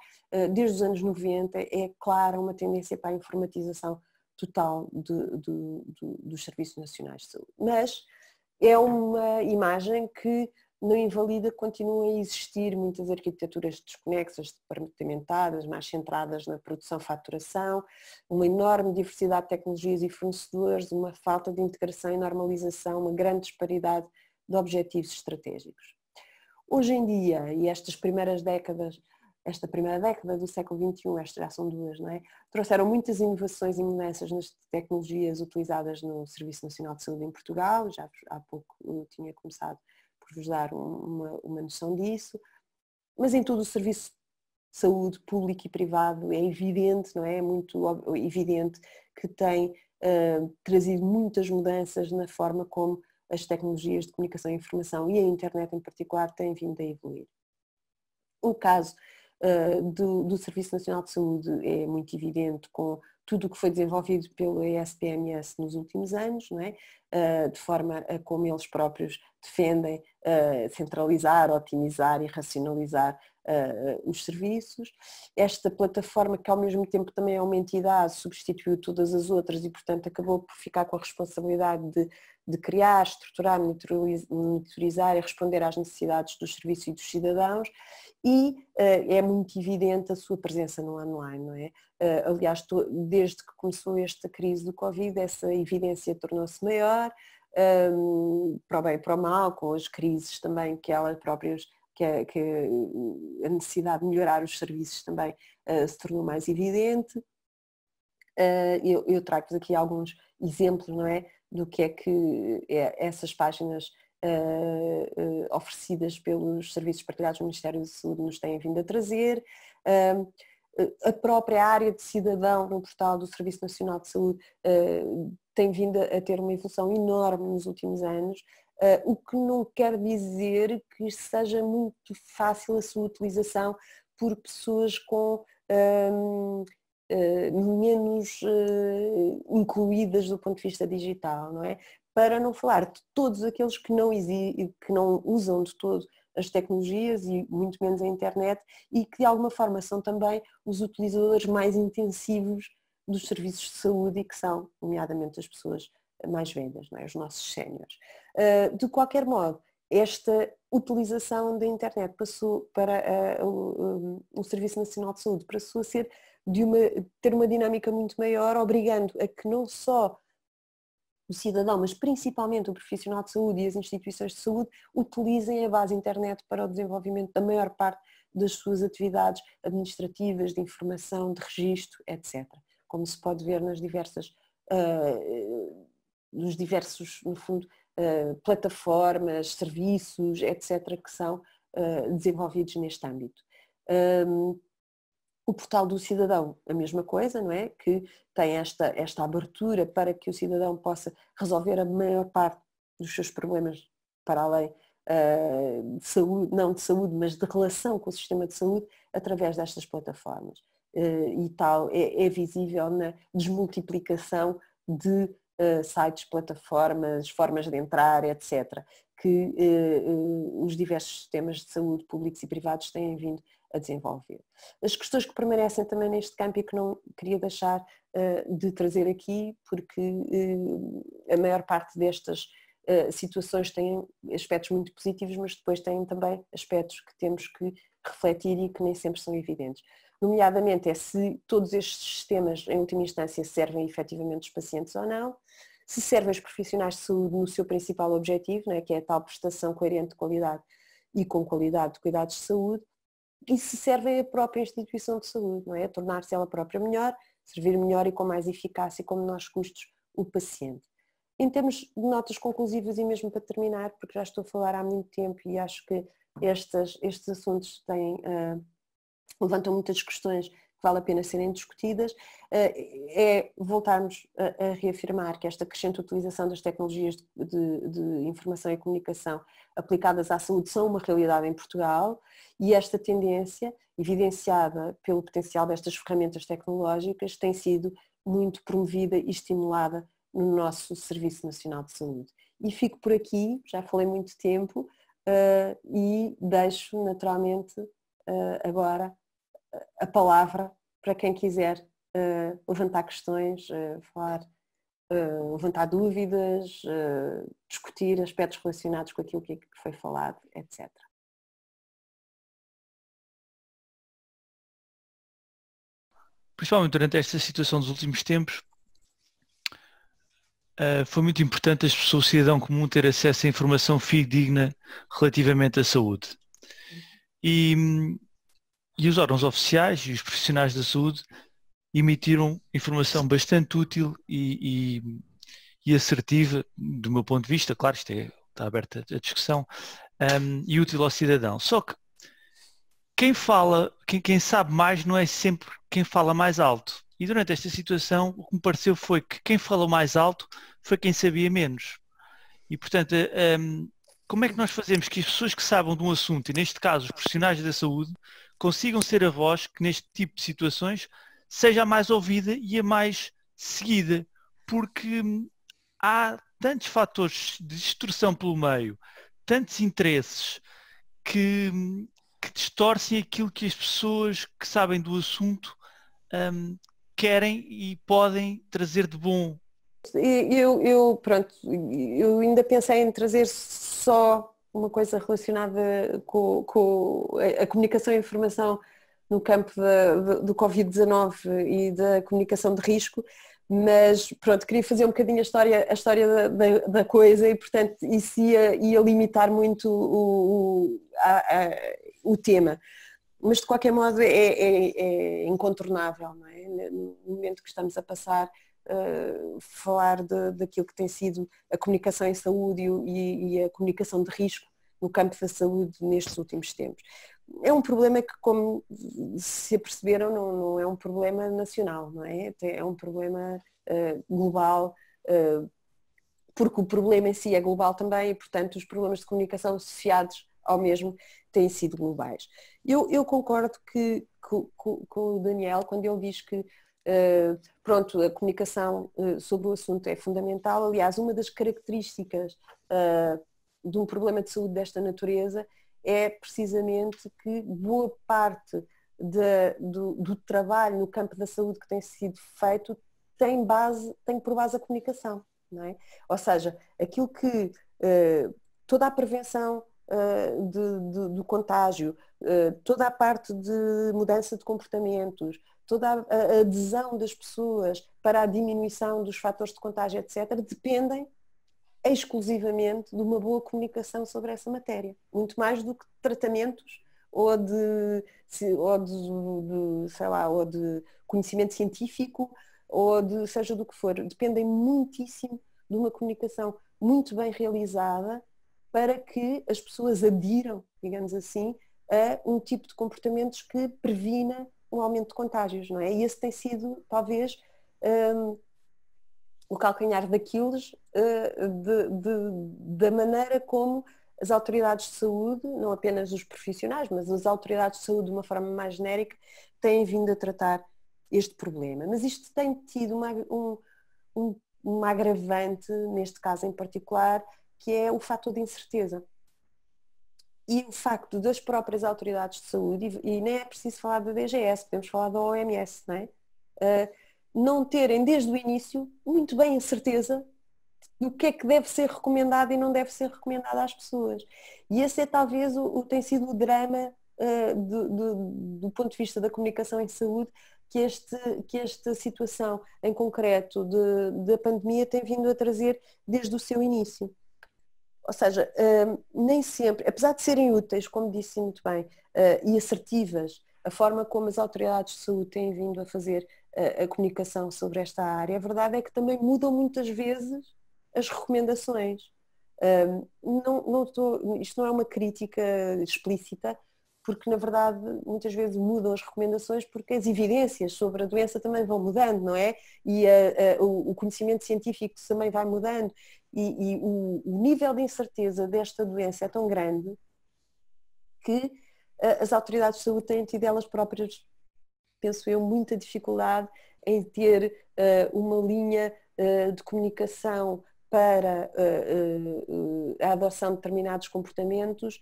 S2: desde os anos 90 é clara uma tendência para a informatização total de, de, de, dos Serviços Nacionais de Saúde. Mas é uma imagem que não invalida, continuam a existir muitas arquiteturas desconexas, departamentadas, mais centradas na produção faturação, uma enorme diversidade de tecnologias e fornecedores, uma falta de integração e normalização, uma grande disparidade de objetivos estratégicos. Hoje em dia, e estas primeiras décadas esta primeira década do século XXI, estas já são duas, não é? Trouxeram muitas inovações e mudanças nas tecnologias utilizadas no Serviço Nacional de Saúde em Portugal, já há pouco eu tinha começado por vos dar uma, uma noção disso, mas em todo o serviço de saúde público e privado é evidente, não é? É muito evidente que tem uh, trazido muitas mudanças na forma como as tecnologias de comunicação e informação e a internet em particular têm vindo a evoluir. O caso uh, do, do, Serviço Nacional de Saúde é muito evidente com tudo o que foi desenvolvido pelo ESPMS nos últimos anos, não é? Uh, de forma a como eles próprios defendem uh, centralizar, otimizar e racionalizar uh, os serviços. Esta plataforma que ao mesmo tempo também é uma entidade, substituiu todas as outras e portanto acabou por ficar com a responsabilidade de, de criar, estruturar, monitorizar e responder às necessidades dos serviços e dos cidadãos e uh, é muito evidente a sua presença no online, não é? Uh, aliás, desde que começou esta crise do Covid, essa evidência tornou-se maior, um, para o bem e para o mal, com as crises também que elas próprias, que a, que a necessidade de melhorar os serviços também uh, se tornou mais evidente. Uh, eu, eu trago-vos aqui alguns exemplos, não é, do que é que é, essas páginas uh, oferecidas pelos serviços partilhados do Ministério da Saúde nos têm vindo a trazer. a própria área de cidadão no portal do Serviço Nacional de Saúde tem vindo a ter uma evolução enorme nos últimos anos, uh, o que não quer dizer que seja muito fácil a sua utilização por pessoas com um, uh, eh, menos uh, incluídas do ponto de vista digital, não é? Para não falar de todos aqueles que não, que não usam de todo as tecnologias e muito menos a internet e que de alguma forma são também os utilizadores mais intensivos dos serviços de saúde e que são, nomeadamente, as pessoas mais velhas, é? os nossos séniores. Uh, de qualquer modo, esta utilização da internet passou para uh, o, o, Serviço Nacional de Saúde, passou a ser de uma, ter uma dinâmica muito maior, obrigando a que não só o cidadão, mas principalmente o profissional de saúde e as instituições de saúde utilizem a base internet para o desenvolvimento da maior parte das suas atividades administrativas, de informação, de registro, etc como se pode ver nas diversas, uh, nos diversos, no fundo, uh, plataformas, serviços, etc., que são uh, desenvolvidos neste âmbito. Um, o portal do cidadão, a mesma coisa, não é? Que tem esta, esta abertura para que o cidadão possa resolver a maior parte dos seus problemas para além uh, de saúde, não de saúde, mas de relação com o sistema de saúde através destas plataformas. Eh, e tal é, é visível na desmultiplicação de uh, sites, plataformas, formas de entrar, etc., que uh, os diversos sistemas de saúde públicos e privados têm vindo a desenvolver. As questões que permanecem também neste campo e que não queria deixar de trazer aqui, porque a maior parte destas situações têm aspectos muito positivos, mas depois têm também aspectos que temos que refletir e que nem sempre são evidentes nomeadamente é se todos estes sistemas, em última instância, servem efetivamente os pacientes ou não, se servem os profissionais de saúde no seu principal objetivo, né, que é a tal prestação coerente de qualidade e com qualidade de cuidados de saúde, e se servem a própria instituição de saúde, não é? Tornar-se ela própria melhor, servir melhor e com mais eficácia e com menores custos o paciente. em termos de notas conclusivas e mesmo para terminar, porque já estou a falar há muito tempo e acho que estes, assuntos têm, uh, levantam muitas questões que vale a pena serem discutidas, uh, é voltarmos a, a, reafirmar que esta crescente utilização das tecnologias de, de, de informação e comunicação aplicadas à saúde são uma realidade em Portugal e esta tendência, evidenciada pelo potencial destas ferramentas tecnológicas, tem sido muito promovida e estimulada no nosso Serviço Nacional de Saúde. E fico por aqui, já falei muito tempo, uh, e deixo naturalmente agora a palavra para quem quiser uh, levantar questões, falar, levantar dúvidas, discutir aspectos relacionados com aquilo que foi falado, etc.
S1: Principalmente durante esta situação dos últimos tempos, Uh, foi muito importante as pessoas, o cidadão comum, ter acesso a informação fidedigna relativamente à saúde. E, e os órgãos oficiais e os profissionais da saúde emitiram informação bastante útil e, e, e, assertiva, do meu ponto de vista, claro, isto é, está aberta a discussão, um, e útil ao cidadão. Só que quem fala, quem, quem sabe mais não é sempre quem fala mais alto. E durante esta situação, o que me pareceu foi que quem falou mais alto foi quem sabia menos. E, portanto, um, como é que nós fazemos que as pessoas que sabem de um assunto, e neste caso os profissionais da saúde, consigam ser a voz que neste tipo de situações seja a mais ouvida e a mais seguida? Porque hum, há tantos fatores de distorção pelo meio, tantos interesses que, hum, que distorcem aquilo que as pessoas que sabem do assunto um, querem e podem trazer de bom.
S2: Eu, eu, pronto, eu ainda pensei em trazer só uma coisa relacionada com, com a comunicação e informação no campo da, do Covid-19 e da comunicação de risco, mas pronto, queria fazer um bocadinho a história, a história da, da, da coisa e portanto isso ia, ia limitar muito o, o, a, a, o tema mas de qualquer modo é, é, é incontornável, é? No momento que estamos a passar, uh, falar de, daquilo que tem sido a comunicação em saúde e, e, a comunicação de risco no campo da saúde nestes últimos tempos. É um problema que, como se aperceberam, não, não é um problema nacional, não é? É um problema uh, global, uh, porque o problema em si é global também e, portanto, os problemas de comunicação associados ao mesmo têm sido globais. Eu, eu concordo que, com, com, o Daniel quando ele diz que pronto, a comunicação uh, sobre o assunto é fundamental. Aliás, uma das características uh, de um problema de saúde desta natureza é precisamente que boa parte de, do, do, trabalho no campo da saúde que tem sido feito tem base, tem por base a comunicação. É? Ou seja, aquilo que toda a prevenção, de, de, do contágio, toda a parte de mudança de comportamentos, toda a, adesão das pessoas para a diminuição dos fatores de contágio, etc., dependem exclusivamente de uma boa comunicação sobre essa matéria, muito mais do que tratamentos ou de, ou de, de sei lá, ou de conhecimento científico ou de seja do que for, dependem muitíssimo de uma comunicação muito bem realizada para que as pessoas adiram, digamos assim, a um tipo de comportamentos que previna um aumento de contágios, não é? E esse tem sido, talvez, um, o calcanhar daqueles uh, de, de, da maneira como as autoridades de saúde, não apenas os profissionais, mas as autoridades de saúde de uma forma mais genérica, têm vindo a tratar este problema. Mas isto tem tido uma, um, um, uma agravante, neste caso em particular, que é o fator de incerteza. E o facto das próprias autoridades de saúde, e nem é preciso falar da DGS, podemos falar da OMS, não, é? uh, não terem desde o início muito bem a certeza do que é que deve ser recomendado e não deve ser recomendado às pessoas. E esse é talvez o, o tem sido o drama uh, do, do, do, ponto de vista da comunicação em saúde que, este, que esta situação em concreto da pandemia tem vindo a trazer desde o seu início. Ou seja, hum, nem sempre, apesar de serem úteis, como disse muito bem, eh, e assertivas, a forma como as autoridades de saúde têm vindo a fazer eh, a comunicação sobre esta área, a verdade é que também mudam muitas vezes as recomendações. não, não estou, isto não é uma crítica explícita, porque na verdade muitas vezes mudam as recomendações porque as evidências sobre a doença também vão mudando, não é? E a, a, o conhecimento científico também vai mudando e, e o, o, nível de incerteza desta doença é tão grande que as autoridades de saúde têm tido elas próprias, penso eu, muita dificuldade em ter uh, uma linha uh, de comunicação para uh, a adoção de determinados comportamentos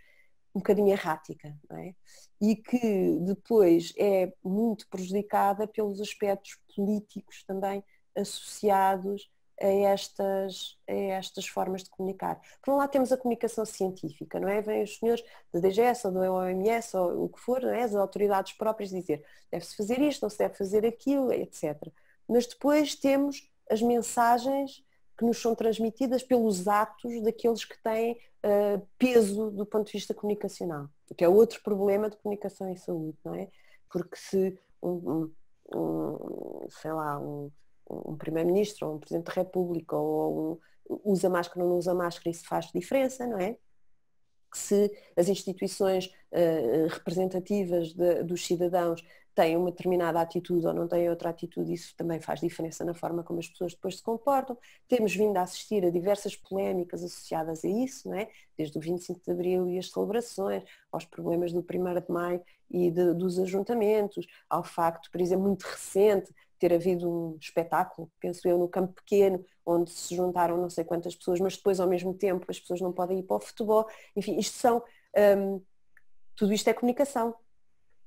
S2: um bocadinho errática, é? E que depois é muito prejudicada pelos aspectos políticos também associados a estas, a estas formas de comunicar. Por um lado temos a comunicação científica, não é? Vêm os senhores da DGS ou da OMS ou o que for, é? as autoridades próprias dizer deve-se fazer isto, não se deve fazer aquilo, etc. Mas depois temos as mensagens que nos são transmitidas pelos atos daqueles que têm uh, peso do ponto de vista comunicacional, que é outro problema de comunicação em saúde, não é? Porque se um, um, um sei lá, um, um primeiro-ministro ou um presidente da república ou um, usa máscara ou não usa máscara, isso faz diferença, não é? Se as instituições uh, representativas de, dos cidadãos têm uma determinada atitude ou não têm outra atitude, isso também faz diferença na forma como as pessoas depois se comportam. Temos vindo a assistir a diversas polémicas associadas a isso, não é? desde o 25 de Abril e as celebrações, aos problemas do 1 de Maio e de, dos ajuntamentos, ao facto, por exemplo, muito recente, ter havido um espetáculo, penso eu, no campo pequeno, onde se juntaram não sei quantas pessoas, mas depois ao mesmo tempo as pessoas não podem ir para o futebol. Enfim, isto são. Um, tudo isto é comunicação,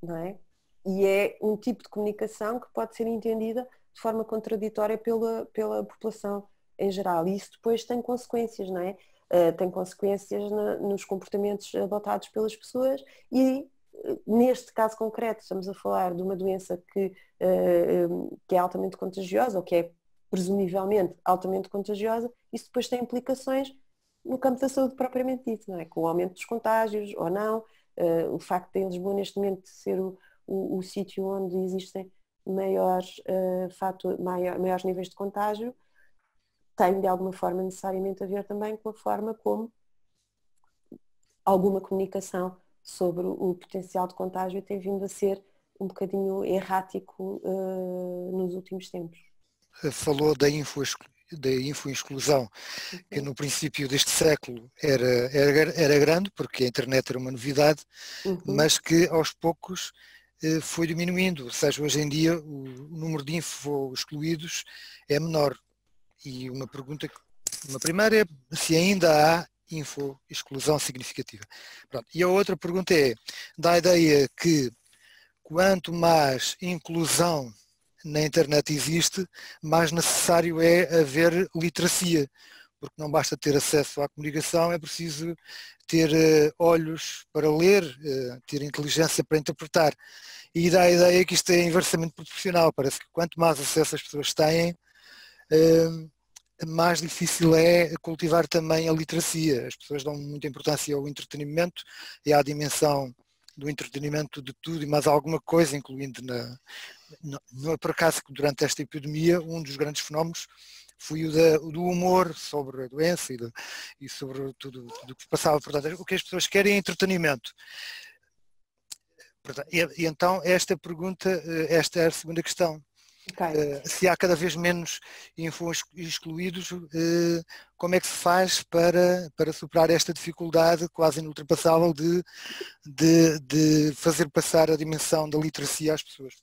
S2: não é? E é um tipo de comunicação que pode ser entendida de forma contraditória pela, pela população em geral. E isso depois tem consequências, não é? Uh, tem consequências na, nos comportamentos adotados pelas pessoas e neste caso concreto estamos a falar de uma doença que, uh, que é altamente contagiosa ou que é presumivelmente altamente contagiosa, isso depois tem implicações no campo da saúde propriamente dito, não é? Com o aumento dos contágios ou não, o facto de Lisboa neste momento ser o, o, o sítio onde existem maiores, uh, fator, maior, maiores níveis de contágio tem de alguma forma necessariamente a ver também com a forma como alguma comunicação sobre o potencial de contágio tem vindo a ser um bocadinho errático uh, nos últimos tempos.
S3: Falou da info da info-exclusão, que no princípio deste século era, era, era grande, porque a internet era uma novidade, uhum. mas que aos poucos eh, foi diminuindo, ou seja, hoje em dia o número de info excluídos é menor. E uma pergunta, uma primeira é se ainda há info exclusão significativa. Pronto. E a outra pergunta é, dá a ideia que quanto mais inclusão na internet existe, mais necessário é haver literacia, porque não basta ter acesso à comunicação, é preciso ter uh, olhos para ler, uh, ter inteligência para interpretar. E dá a ideia que isto é inversamente proporcional. Parece que quanto mais acesso as pessoas têm, uh, mais difícil é cultivar também a literacia. As pessoas dão muita importância ao entretenimento e à dimensão do entretenimento de tudo e mais alguma coisa, incluindo na, não é por acaso que durante esta epidemia um dos grandes fenómenos foi o, da, o do humor sobre a doença e, e sobre tudo o que passava. Portanto, o que as pessoas querem é entretenimento. Portanto, e, e, então esta pergunta, eh, esta é a segunda questão. Okay. Uh, se há cada vez menos infos excluídos, uh, como é que se faz para, para superar esta dificuldade quase inultrapassável de, de, de fazer passar a dimensão da literacia às pessoas?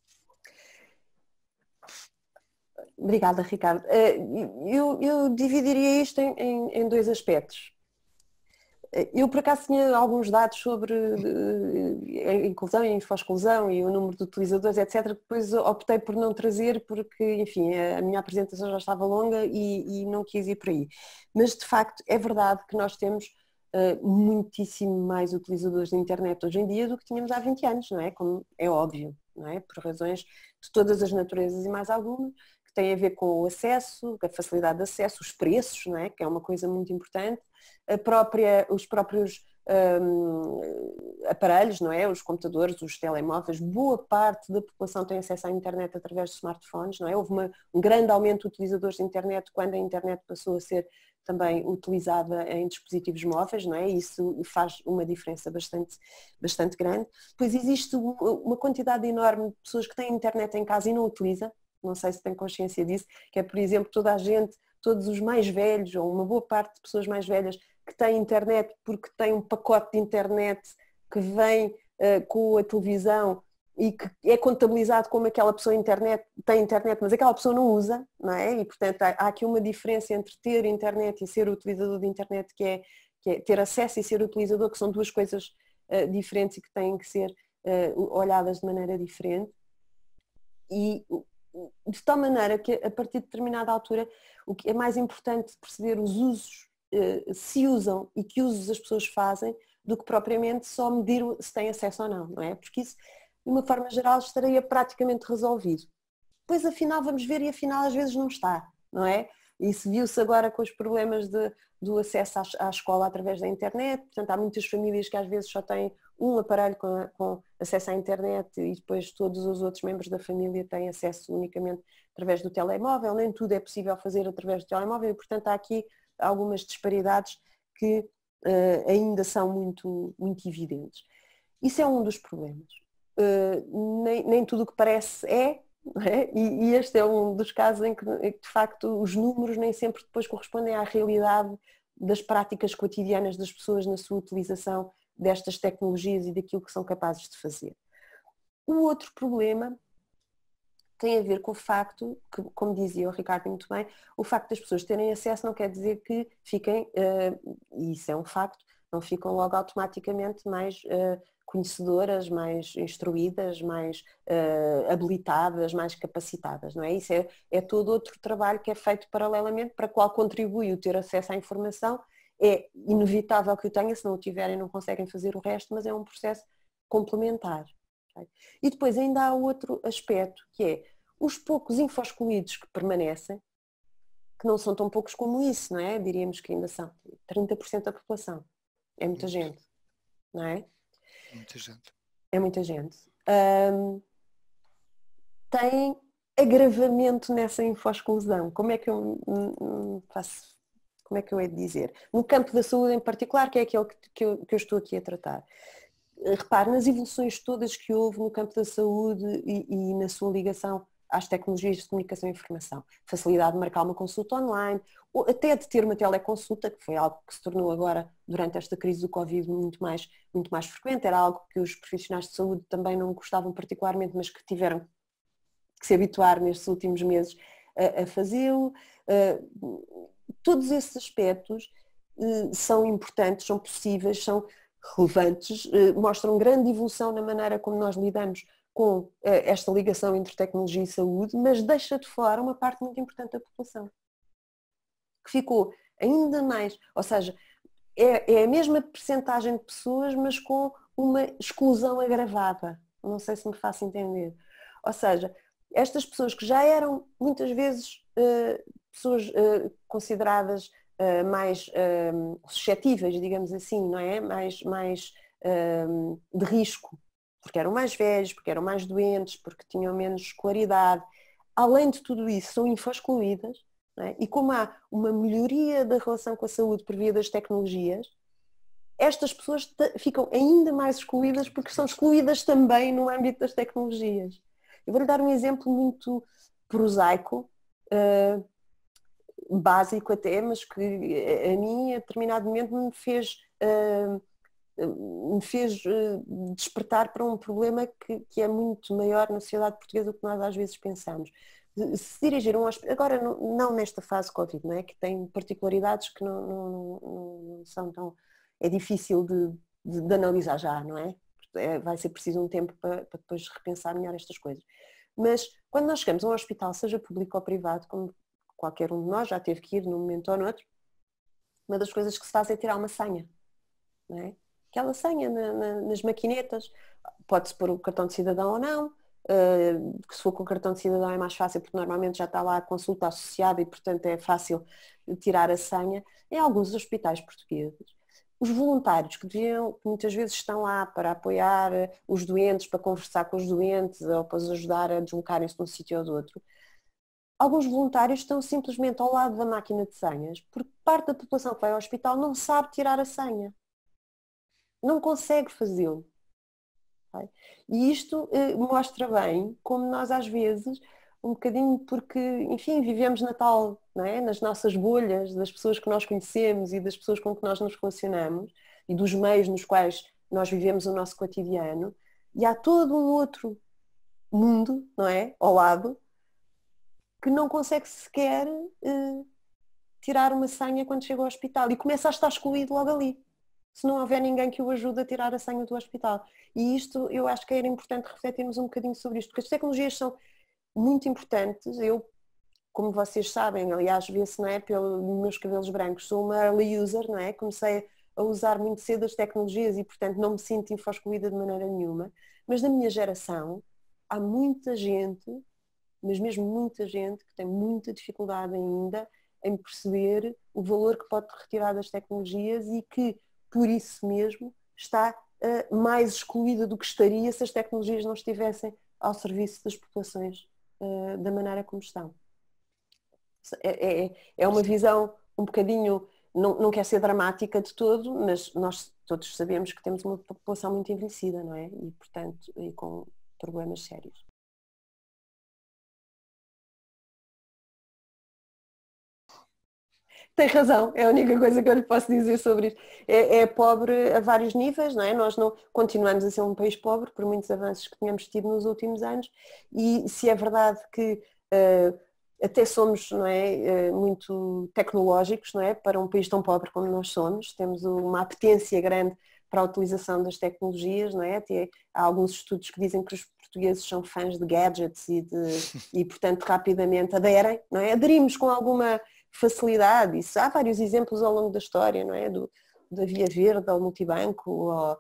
S2: Obrigada, Ricardo. Eh, eu, eu dividiria isto em, em, em, dois aspectos. Eh, eu, por acaso, tinha alguns dados sobre eh, a inclusão e info-exclusão e o número de utilizadores, etc. Depois optei por não trazer porque, enfim, a minha apresentação já estava longa e, e não quis ir por aí. Mas, de facto, é verdade que nós temos uh, muitíssimo mais utilizadores da internet hoje em dia do que tínhamos há 20 anos, não é? Como é óbvio, não é? Por razões de todas as naturezas e mais algumas que tem a ver com o acesso, a facilidade de acesso, os preços, não é? que é uma coisa muito importante, a própria, os próprios um, aparelhos, não é? Os computadores, os telemóveis, boa parte da população tem acesso à internet através de smartphones, não é? Houve uma, um grande aumento de utilizadores de internet quando a internet passou a ser também utilizada em dispositivos móveis, não é? Isso faz uma diferença bastante, bastante grande. Pois existe uma quantidade enorme de pessoas que têm internet em casa e não utiliza, não sei se tem consciência disso, que é, por exemplo, toda a gente, todos os mais velhos, ou uma boa parte de pessoas mais velhas que têm internet porque têm um pacote de internet que vem uh, com a televisão e que é contabilizado como aquela pessoa internet, tem internet, mas aquela pessoa não usa, não é? E portanto há, há aqui uma diferença entre ter internet e ser utilizador de internet, que é, que é ter acesso e ser utilizador, que são duas coisas uh, diferentes e que têm que ser uh, olhadas de maneira diferente. E de tal maneira que a partir de determinada altura o que é mais importante perceber os usos, uh, se usam e que usos as pessoas fazem, do que propriamente só medir se têm acesso ou não, não é? Porque isso de uma forma geral, estaria praticamente resolvido. Pois afinal vamos ver e afinal às vezes não está, não é? Isso viu-se agora com os problemas de, do acesso à, à, escola através da internet, portanto há muitas famílias que às vezes só têm um aparelho com, com, acesso à internet e depois todos os outros membros da família têm acesso unicamente através do telemóvel, nem tudo é possível fazer através do telemóvel e portanto há aqui algumas disparidades que uh, ainda são muito, muito evidentes. Isso é um dos problemas. Uh, nem, nem, tudo o que parece é, é? E, e, este é um dos casos em que, de facto, os números nem sempre depois correspondem à realidade das práticas cotidianas das pessoas na sua utilização destas tecnologias e daquilo que são capazes de fazer. O outro problema tem a ver com o facto, que, como dizia o Ricardo muito bem, o facto das pessoas terem acesso não quer dizer que fiquem, uh, e isso é um facto, não ficam logo automaticamente mais uh, conhecedoras, mais instruídas, mais uh, habilitadas, mais capacitadas, não é? Isso é, é todo outro trabalho que é feito paralelamente, para qual contribui o ter acesso à informação. É inevitável que o tenha, se não o tiverem não conseguem fazer o resto, mas é um processo complementar. Okay? E depois ainda há outro aspecto, que é os poucos infoscluídos que permanecem, que não são tão poucos como isso, não é? Diríamos que ainda são 30% da população. É muita gente, não é?
S3: Muita gente.
S2: É muita gente. Um, tem agravamento nessa infosclusão. Como é que eu faço? Como é que eu hei de dizer? No campo da saúde em particular, que é aquele que, que, eu, que eu estou aqui a tratar. Repare, nas evoluções todas que houve no campo da saúde e, e na sua ligação às tecnologias de comunicação e informação. Facilidade de marcar uma consulta online, ou até de ter uma teleconsulta, que foi algo que se tornou agora, durante esta crise do Covid, muito mais, muito mais frequente. Era algo que os profissionais de saúde também não gostavam particularmente, mas que tiveram que se habituar nestes últimos meses a, a fazê-lo. Uh, todos esses aspectos uh, são importantes, são possíveis, são relevantes, uh, mostram grande evolução na maneira como nós lidamos com eh, esta ligação entre tecnologia e saúde, mas deixa de fora uma parte muito importante da população. Que ficou ainda mais, ou seja, é, é a mesma percentagem de pessoas, mas com uma exclusão agravada. Não sei se me faço entender. Ou seja, estas pessoas que já eram muitas vezes pessoas uh, consideradas uh, mais suscetíveis, digamos assim, não é? Mais, mais de risco porque eram mais velhos, porque eram mais doentes, porque tinham menos escolaridade. Além de tudo isso, são infoscluídas. É? E como há uma melhoria da relação com a saúde por via das tecnologias, estas pessoas ficam ainda mais excluídas porque são excluídas também no âmbito das tecnologias. Eu vou-lhe dar um exemplo muito prosaico, uh, básico até, mas que a mim, a determinado momento, me fez uh, me fez eh, despertar para um problema que, que, é muito maior na sociedade portuguesa do que nós às vezes pensamos. Se dirigir um agora não, não, nesta fase Covid, não é? que tem particularidades que não, não, não são tão. é difícil de, de, de, analisar já, não é? é? Vai ser preciso um tempo para, para depois repensar melhor estas coisas. Mas quando nós chegamos a um hospital, seja público ou privado, como qualquer um de nós já teve que ir num momento ou noutro, uma das coisas que se faz é tirar uma senha. Não é? aquela senha na, na, nas maquinetas. Pode-se pôr o cartão de cidadão ou não. Uh, se for com o cartão de cidadão é mais fácil porque normalmente já está lá a consulta associada e portanto é fácil tirar a senha em alguns hospitais portugueses. os voluntários que, deviam, que muitas vezes estão lá para apoiar os doentes, para conversar com os doentes ou para os ajudar a deslocarem-se de um sítio ou do outro, alguns voluntários estão simplesmente ao lado da máquina de senhas porque parte da população que vai ao hospital não sabe tirar a senha. Não consegue fazê-lo. E isto eh, mostra bem como nós às vezes, um bocadinho porque, enfim, vivemos na tal, é? nas nossas bolhas, das pessoas que nós conhecemos e das pessoas com que nós nos relacionamos e dos meios nos quais nós vivemos o nosso cotidiano, e há todo um outro mundo, não é? Ao lado, que não consegue sequer uh, tirar uma senha quando chega ao hospital e começa a estar excluído logo ali, se não houver ninguém que o ajude a tirar a senha do hospital. E isto eu acho que era importante refletirmos um bocadinho sobre isto, porque as tecnologias são muito importantes. Eu, como vocês sabem, aliás, vê-se é, pelos meus cabelos brancos, sou uma early user, não é? Comecei a usar muito cedo as tecnologias e, portanto, não me sinto infoscluída de maneira nenhuma. Mas na minha geração há muita gente mas mesmo muita gente que tem muita dificuldade ainda em perceber o valor que pode retirar das tecnologias e que, por isso mesmo, está uh, mais excluída do que estaria se as tecnologias não estivessem ao serviço das populações uh, da maneira como estão. É, é, é, uma visão um bocadinho, não, não quer ser dramática de todo, mas nós todos sabemos que temos uma população muito envelhecida, não é? E, portanto, e com problemas sérios. Tem razão, é a única coisa que eu lhe posso dizer sobre isso. É, é, pobre a vários níveis, não é? Nós não continuamos a ser um país pobre por muitos avanços que tínhamos tido nos últimos anos e se é verdade que uh, até somos não é, uh, muito tecnológicos, não é? Para um país tão pobre como nós somos, temos uma apetência grande para a utilização das tecnologias, não é? Até há alguns estudos que dizem que os portugueses são fãs de gadgets e, de, e portanto rapidamente aderem, não é? Aderimos com alguma facilidade. Isso, há vários exemplos ao longo da história, não é? Do, da Via Verde ao multibanco, ou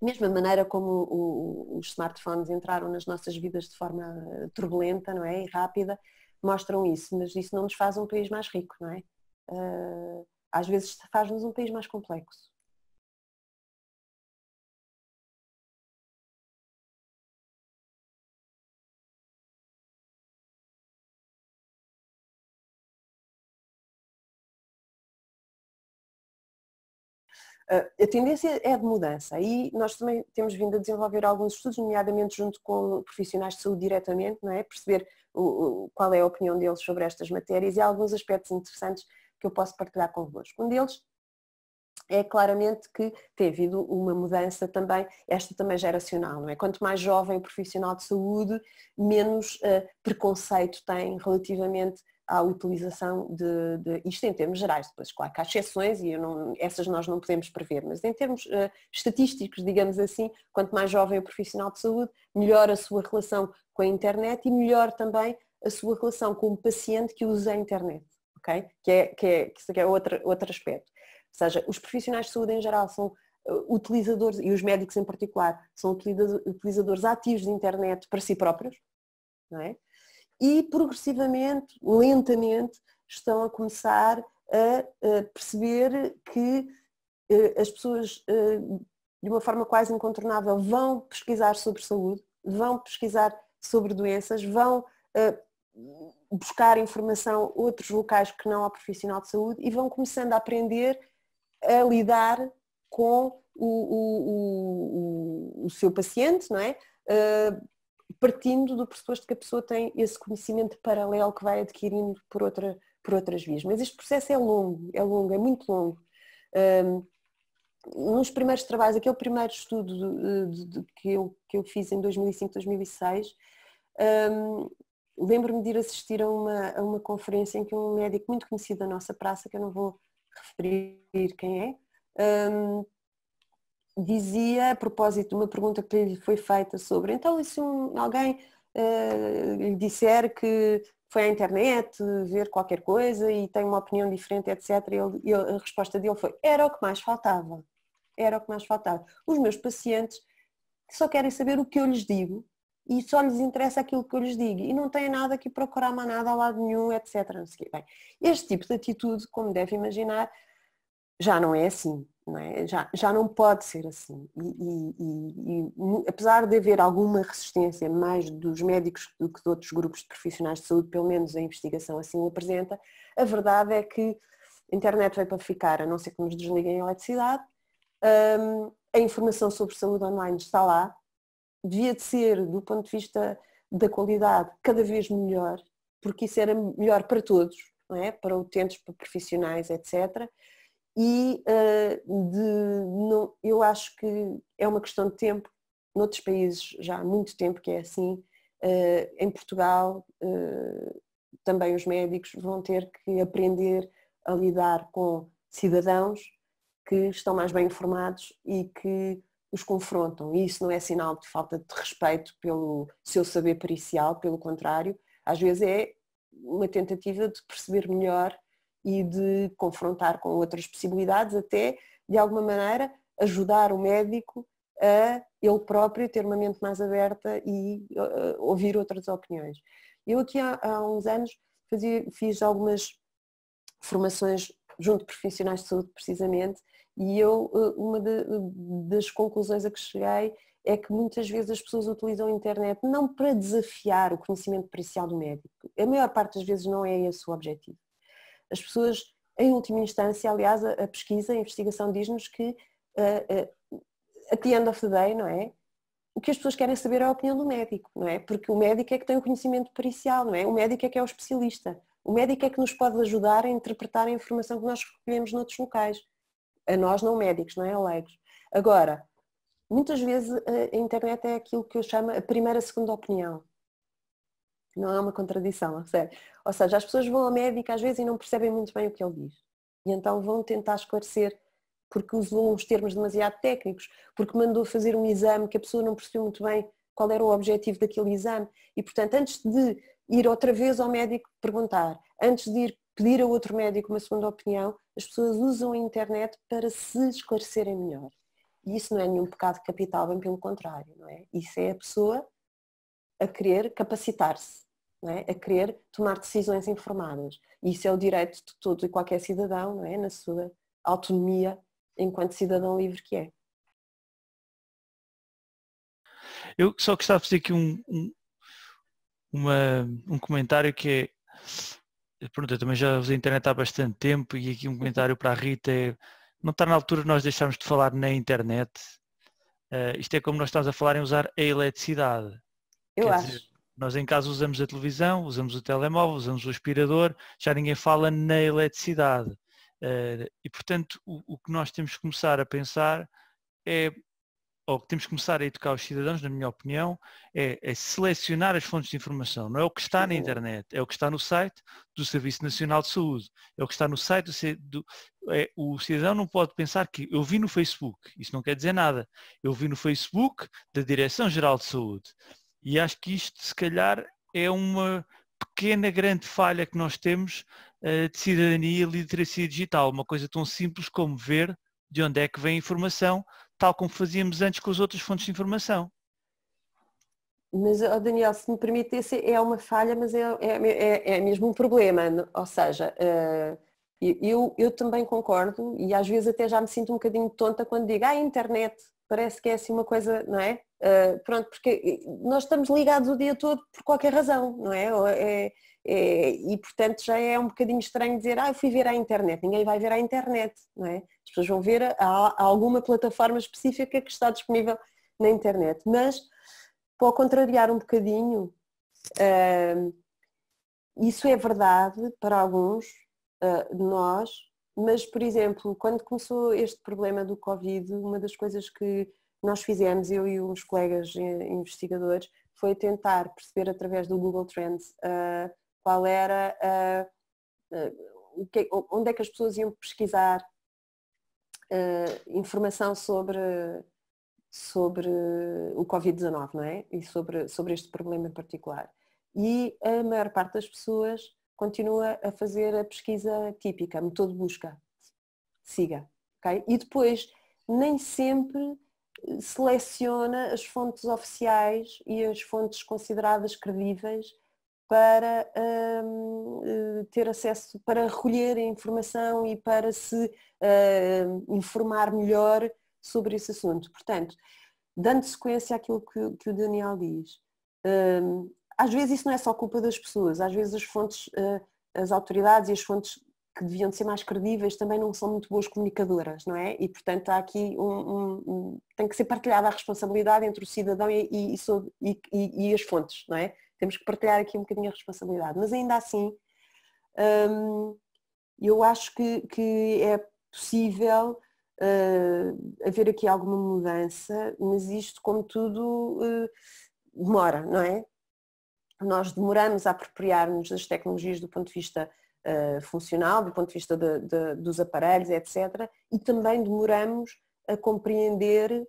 S2: mesmo a maneira como o, os smartphones entraram nas nossas vidas de forma turbulenta, não é? E rápida, mostram isso, mas isso não nos faz um país mais rico, não é? Uh, às vezes faz-nos um país mais complexo. A tendência é de mudança e nós também temos vindo a desenvolver alguns estudos, nomeadamente junto com profissionais de saúde diretamente, não é? perceber o, qual é a opinião deles sobre estas matérias e alguns aspectos interessantes que eu posso partilhar convosco. Um deles é claramente que tem havido uma mudança também, esta também geracional, não é? Quanto mais jovem o profissional de saúde, menos uh, preconceito tem relativamente à utilização de, de, isto em termos gerais, depois claro que há exceções e não, essas nós não podemos prever, mas em termos uh, estatísticos, digamos assim, quanto mais jovem o profissional de saúde, melhor a sua relação com a internet e melhor também a sua relação com o paciente que usa a internet, ok? Que é, que é, que é outro, outro aspecto. Ou seja, os profissionais de saúde em geral são uh, utilizadores, e os médicos em particular, são utilizadores ativos de internet para si próprios, não é? E progressivamente, lentamente, estão a começar a, perceber que eh, as pessoas, eh, de uma forma quase incontornável, vão pesquisar sobre saúde, vão pesquisar sobre doenças, vão eh, buscar informação outros locais que não ao profissional de saúde e vão começando a aprender a lidar com o, o, o, o seu paciente, não é? Partindo do pressuposto que a pessoa tem esse conhecimento paralelo que vai adquirindo por, outra, por outras vias. Mas este processo é longo, é longo, é muito longo. Um, nos primeiros trabalhos, aquele primeiro estudo de, de, que, eu, que eu fiz em 2005, 2006, um, lembro-me de ir assistir a uma, a uma conferência em que um médico muito conhecido da nossa praça, que eu não vou referir quem é, um, dizia, a propósito de uma pergunta que lhe foi feita sobre, então e se um, alguém uh, lhe disser que foi à internet ver qualquer coisa e tem uma opinião diferente, etc. Ele, a resposta dele foi, era o que mais faltava. Era o que mais faltava. Os meus pacientes só querem saber o que eu lhes digo e só lhes interessa aquilo que eu lhes digo e não têm nada que procurar mais nada a lado nenhum, etc. Bem, este tipo de atitude, como deve imaginar, já não é assim. Não é? já, já não pode ser assim. E, e, e, apesar de haver alguma resistência mais dos médicos do que de outros grupos de profissionais de saúde, pelo menos a investigação assim o apresenta, a verdade é que a internet veio para ficar, a não ser que nos desliguem a eletricidade. Um, a informação sobre saúde online está lá. Devia de ser, do ponto de vista da qualidade, cada vez melhor, porque isso era melhor para todos, não é? para utentes, para profissionais, etc e uh, de, eu acho que é uma questão de tempo, noutros países já há muito tempo que é assim, uh, em Portugal uh, também os médicos vão ter que aprender a lidar com cidadãos que estão mais bem informados e que os confrontam. E isso não é sinal de falta de respeito pelo seu saber pericial, pelo contrário, às vezes é uma tentativa de perceber melhor e de confrontar com outras possibilidades, até de alguma maneira ajudar o médico a ele próprio ter uma mente mais aberta e uh, ouvir outras opiniões. Eu aqui há, há uns anos fazia, fiz algumas formações junto de profissionais de saúde precisamente e eu uh, uma de, das conclusões a que cheguei é que muitas vezes as pessoas utilizam a internet não para desafiar o conhecimento pericial do médico. A maior parte das vezes não é esse o objetivo. As pessoas, em última instância, aliás, a, a pesquisa, a investigação diz-nos que uh, uh, at the end of the day, não é? O que as pessoas querem saber é a opinião do médico, não é? Porque o médico é que tem o conhecimento pericial, não é? O médico é que é o especialista. O médico é que nos pode ajudar a interpretar a informação que nós recolhemos noutros locais. A nós não médicos, não é? A leigos. Agora, muitas vezes a internet é aquilo que eu chamo a primeira, segunda opinião. Não é uma contradição, sério. Ou seja, as pessoas vão ao médico às vezes e não percebem muito bem o que ele diz. E então vão tentar esclarecer porque usou uns termos demasiado técnicos, porque mandou fazer um exame que a pessoa não percebeu muito bem qual era o objetivo daquele exame. E, portanto, antes de ir outra vez ao médico perguntar, antes de ir pedir a outro médico uma segunda opinião, as pessoas usam a internet para se esclarecerem melhor. E isso não é nenhum pecado capital, bem pelo contrário, não é? Isso é a pessoa a querer capacitar-se é? a querer tomar decisões informadas. E isso é o direito de todo e qualquer cidadão, não é? na sua autonomia enquanto cidadão livre que é.
S1: Eu só gostava de fazer aqui um, um, uma, um comentário que é, pronto, eu também já usei a internet há bastante tempo e aqui um comentário para a Rita é, não está na altura de nós deixarmos de falar na internet, uh, isto é como nós estamos a falar em usar a eletricidade.
S2: Eu Quer acho. Dizer,
S1: nós em casa usamos a televisão, usamos o telemóvel, usamos o aspirador, já ninguém fala na eletricidade. Uh, e portanto o, o, que nós temos que começar a pensar é, ou que temos que começar a educar os cidadãos, na minha opinião, é, é, selecionar as fontes de informação. Não é o que está na internet, é o que está no site do Serviço Nacional de Saúde, é o que está no site do, do é, o cidadão não pode pensar que eu vi no Facebook, isso não quer dizer nada. Eu vi no Facebook da Direção-Geral de Saúde. E acho que isto, se calhar, é uma pequena, grande falha que nós temos uh, de cidadania e literacia digital. Uma coisa tão simples como ver de onde é que vem a informação, tal como fazíamos antes com as outras fontes de informação.
S2: Mas, oh Daniel, se me permite, é uma falha, mas é, é, é, é mesmo um problema. Ou seja, uh, eu, eu também concordo e às vezes até já me sinto um bocadinho tonta quando digo, ah, a internet, parece que é assim uma coisa, não é? Uh, pronto, porque nós estamos ligados o dia todo por qualquer razão, não é? é, é e portanto já é um bocadinho estranho dizer, ah, eu fui ver à internet, ninguém vai ver à internet, não é? As pessoas vão ver a, a alguma plataforma específica que está disponível na internet, mas para contrariar um bocadinho, uh, isso é verdade para alguns uh, nós, mas, por exemplo, quando começou este problema do Covid, uma das coisas que nós fizemos, eu e uns colegas investigadores, foi tentar perceber através do Google Trends uh, qual era uh, uh, que, onde é que as pessoas iam pesquisar informação sobre, sobre o Covid-19, não é? E sobre, sobre este problema em particular. E a maior parte das pessoas continua a fazer a pesquisa típica, método de busca. Siga. Okay? E depois, nem sempre seleciona as fontes oficiais e as fontes consideradas credíveis para uh, ter acesso, para recolher a informação e para se uh, informar melhor sobre esse assunto. Portanto, dando sequência àquilo que, que o Daniel diz, uh, às vezes isso não é só culpa das pessoas, às vezes as fontes, as autoridades e as fontes que deviam ser mais credíveis também não são muito boas comunicadoras, não é? E portanto há aqui um, um, um tem que ser partilhada a responsabilidade entre o cidadão e, e, e, e, as fontes, não é? Temos que partilhar aqui um bocadinho a responsabilidade, mas ainda assim hum, eu acho que, que é possível uh, haver aqui alguma mudança, mas isto como tudo uh, demora, não é? Nós demoramos a apropriar-nos das tecnologias do ponto de vista uh, funcional, do ponto de vista de, de, dos aparelhos, etc. E também demoramos a compreender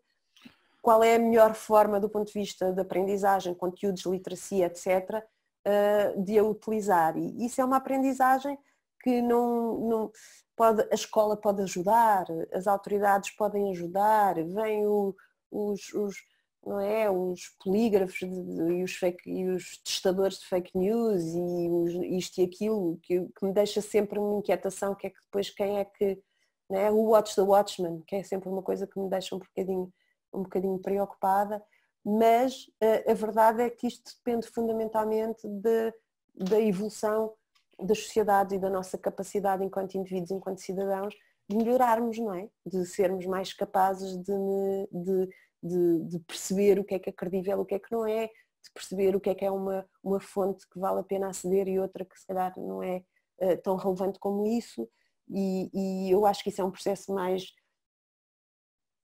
S2: qual é a melhor forma do ponto de vista de aprendizagem, conteúdos, literacia, etc., uh, eh, de a utilizar. E isso é uma aprendizagem que não, não pode, a escola pode ajudar, as autoridades podem ajudar, vêm os, os não é? Os polígrafos de, de, e, os fake, e os testadores de fake news e os, isto e aquilo, que, que, me deixa sempre uma inquietação, que é que depois quem é que, não é? O watch the watchman, que é sempre uma coisa que me deixa um bocadinho, um bocadinho preocupada, mas a, eh, a verdade é que isto depende fundamentalmente de, da evolução das sociedades e da nossa capacidade enquanto indivíduos, enquanto cidadãos, de melhorarmos, não é? De sermos mais capazes de, de de, de, perceber o que é que é credível, o que é que não é, de perceber o que é que é uma, uma fonte que vale a pena aceder e outra que se calhar não é uh, tão relevante como isso. E, e, eu acho que isso é um processo mais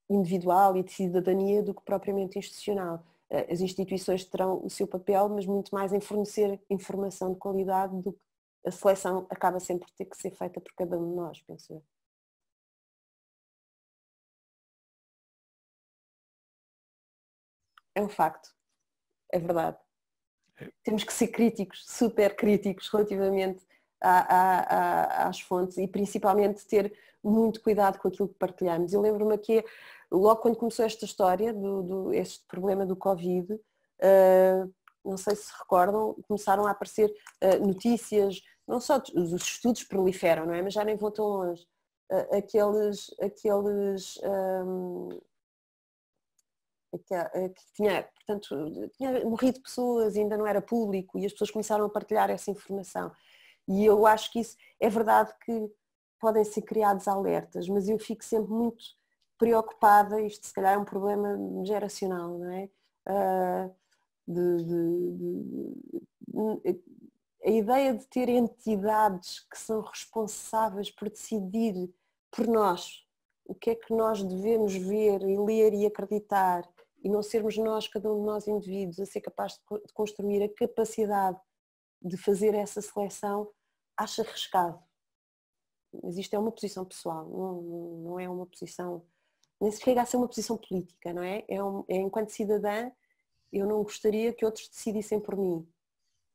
S2: individual e de cidadania do que propriamente institucional. Uh, as instituições terão o seu papel, mas muito mais em fornecer informação de qualidade do que a seleção acaba sempre por ter que ser feita por cada um de nós, penso eu. É um facto. É verdade. É. Temos que ser críticos, super críticos relativamente às fontes e principalmente ter muito cuidado com aquilo que partilhamos. Eu lembro-me que logo quando começou esta história, do, do este problema do Covid, uh, não sei se recordam, começaram a aparecer uh, notícias, não só os estudos proliferam, não é? Mas já nem vou tão longe. Uh, aqueles, aqueles um, eh, que tinha, portanto, tinha morrido pessoas, ainda não era público e as pessoas começaram a partilhar essa informação. E eu acho que isso é verdade que podem ser criados alertas, mas eu fico sempre muito preocupada, isto se calhar é um problema geracional, não é? Uh, de, de, de, a ideia de ter entidades que são responsáveis por decidir por nós o que é que nós devemos ver e ler e acreditar e não sermos nós, cada um de nós indivíduos, a ser capaz de construir a capacidade de fazer essa seleção, acho arriscado. Mas isto é uma posição pessoal, não, não é uma posição, nem se chega a ser uma posição política, não é? É, um, é enquanto cidadã, eu não gostaria que outros decidissem por mim.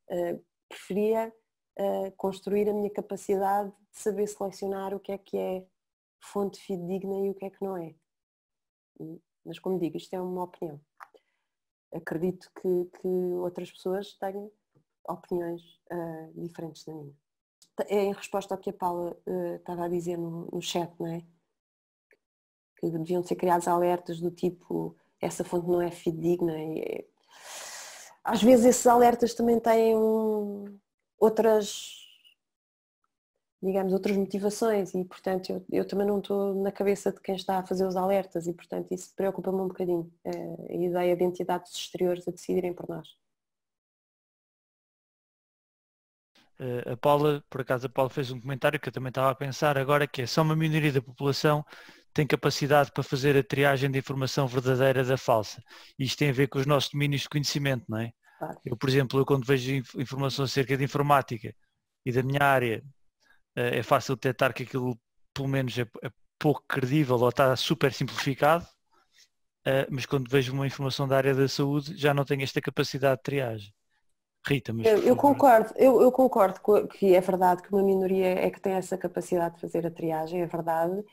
S2: Uh, preferia uh, construir a minha capacidade de saber selecionar o que é que é fonte fidedigna e o que é que não é. Mas como digo, isto é uma opinião. Acredito que, que outras pessoas tenham opiniões uh, diferentes da minha. É em resposta ao que a Paula uh, estava a dizer no, no chat, não é? Que deviam ser criados alertas do tipo essa fonte não é fidedigna. E, às vezes esses alertas também têm um, outras digamos, outras motivações e, portanto, eu, eu, também não estou na cabeça de quem está a fazer os alertas e, portanto, isso preocupa-me um bocadinho, a ideia de entidades exteriores a decidirem por nós.
S1: Eh, a Paula, por acaso a Paula fez um comentário que eu também estava a pensar agora, que é só uma minoria da população tem capacidade para fazer a triagem da informação verdadeira da falsa. Isto tem a ver com os nossos domínios de conhecimento, não é? Claro. Eu, por exemplo, eu quando vejo informação acerca de informática e da minha área, eh, é fácil detectar que aquilo pelo menos é, é pouco credível ou está super simplificado, eh, mas quando vejo uma informação da área da saúde já não tenho esta capacidade de triagem. Rita, mas
S2: eu, eu concordo, eu, eu, concordo que é verdade que uma minoria é que tem essa capacidade de fazer a triagem, é verdade,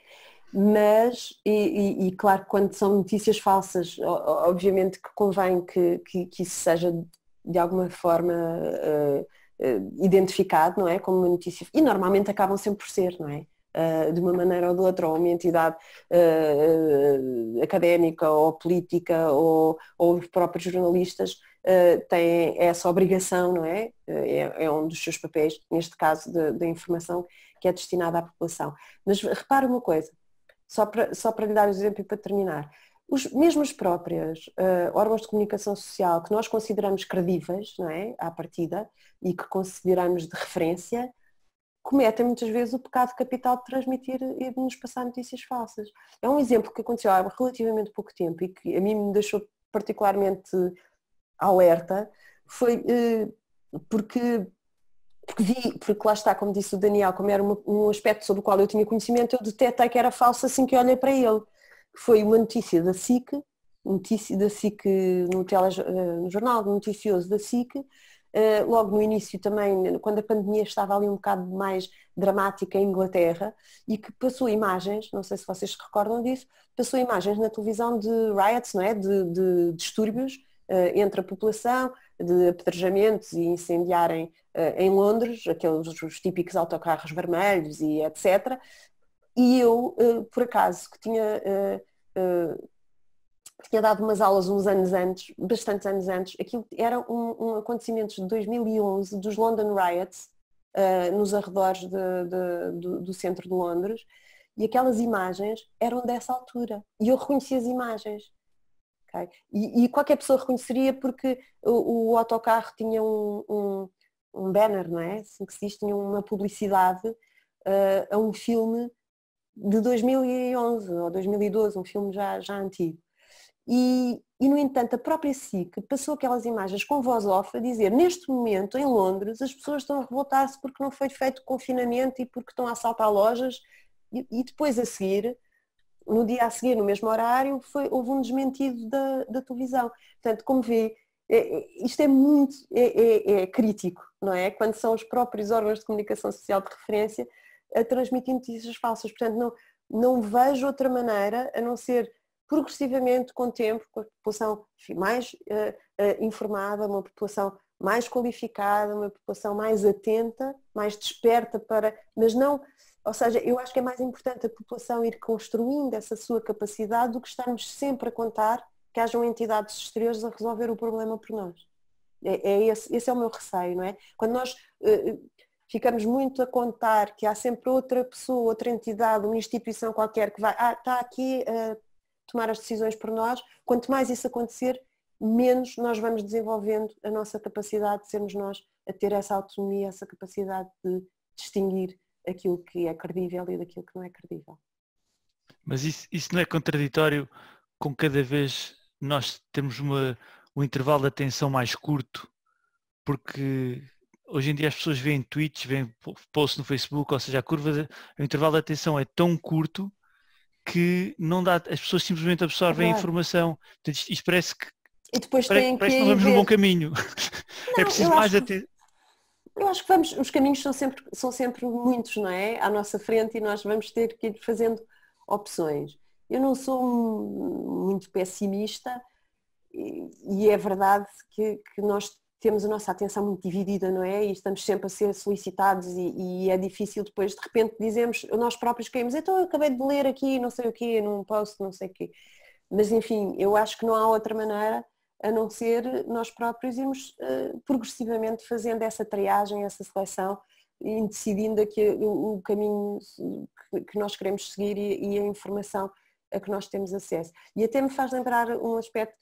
S2: mas, e, e, e claro, quando são notícias falsas, obviamente que convém que, que, que isso seja de alguma forma identificado, não é? Como uma notícia. E normalmente acabam sempre por ser, não é? Uh, de uma maneira ou de outra, ou uma entidade uh, uh, académica ou política ou, ou os próprios jornalistas têm essa obrigação, não é? é? é? um dos seus papéis, neste caso, da informação que é destinada à população. Mas repare uma coisa, só para, só para lhe dar o exemplo e para terminar. Os, mesmo as próprias órgãos de comunicação social que nós consideramos credíveis, não é? À partida, e que consideramos de referência, cometem muitas vezes o pecado capital de transmitir e de nos passar notícias falsas. É um exemplo que aconteceu há relativamente pouco tempo e que a mim me deixou particularmente alerta, foi eh, porque, porque vi, porque lá está, como disse o Daniel, como era um aspecto sobre o qual eu tinha conhecimento, eu detetei que era falso assim que olhei para ele. Foi uma notícia da SIC, notícia da SIC no, tele, eh, no jornal noticioso da SIC, eh, logo no início também, quando a pandemia estava ali um bocado mais dramática em Inglaterra e que passou imagens, não sei se vocês se recordam disso, passou imagens na televisão de riots, não é? de, de distúrbios uh, entre a população, de apedrejamentos e incendiarem em Londres, aqueles os típicos autocarros vermelhos e etc. E eu, por acaso, que tinha tinha dado umas aulas uns anos antes, bastantes anos antes, aquilo era um, um acontecimento de 2011 dos London Riots, uh, nos arredores de, de, do, do, centro de Londres, e aquelas imagens eram dessa altura. E eu reconheci as imagens. Okay? E, e, qualquer pessoa reconheceria porque o, o autocarro tinha um, um, um, banner, não é? Assim que se diz, tinha uma publicidade uh, a um filme de 2011 ou 2012, um filme já, já antigo. E, e, no entanto, a própria SIC passou aquelas imagens com voz off a dizer neste momento, em Londres, as pessoas estão a revoltar-se porque não foi feito confinamento e porque estão a assaltar lojas e, e, depois a seguir, no dia a seguir, no mesmo horário, foi, houve um desmentido da, da televisão. Portanto, como vê, é, é, isto é muito é, é, é, crítico, não é? Quando são os próprios órgãos de comunicação social de referência a transmitir notícias falsas. Portanto, não, não vejo outra maneira a não ser progressivamente, com o tempo, com a população mais uh, uh, informada, uma população mais qualificada, uma população mais atenta, mais desperta para, mas não, ou seja, eu acho que é mais importante a população ir construindo essa sua capacidade do que estarmos sempre a contar que hajam entidades exteriores a resolver o problema por nós. É, é esse, esse, é o meu receio, não é? Quando nós uh, ficamos muito a contar que há sempre outra pessoa, outra entidade, uma instituição qualquer que vai, ah, está aqui uh, tomar as decisões por nós. Quanto mais isso acontecer, menos nós vamos desenvolvendo a nossa capacidade de sermos nós a ter essa autonomia, essa capacidade de distinguir aquilo que é credível e daquilo que não é credível.
S1: Mas isso, isso não é contraditório com cada vez nós termos uma, um intervalo de atenção mais curto? Porque hoje em dia as pessoas veem tweets, veem posts no Facebook, ou seja, a curva, de, o intervalo de atenção é tão curto que não dá, as pessoas simplesmente absorvem a informação. Portanto, isto, isto, parece que
S2: e depois parece,
S1: parece que não vamos ver... no bom caminho. Não, é preciso mais até.
S2: Eu acho que vamos, os caminhos são sempre, são sempre muitos, não é? À nossa frente e nós vamos ter que ir fazendo opções. Eu não sou muito pessimista e, e é verdade que, que nós temos a nossa atenção muito dividida, não é? E estamos sempre a ser solicitados e, e, é difícil depois, de repente, dizemos, nós próprios caímos, então eu acabei de ler aqui não sei o quê, num post, não sei o quê. Mas enfim, eu acho que não há outra maneira a não ser nós próprios irmos uh, progressivamente fazendo essa triagem, essa seleção e decidindo aqui o, o caminho que, que, nós queremos seguir e, e a informação a que nós temos acesso. E até me faz lembrar um aspecto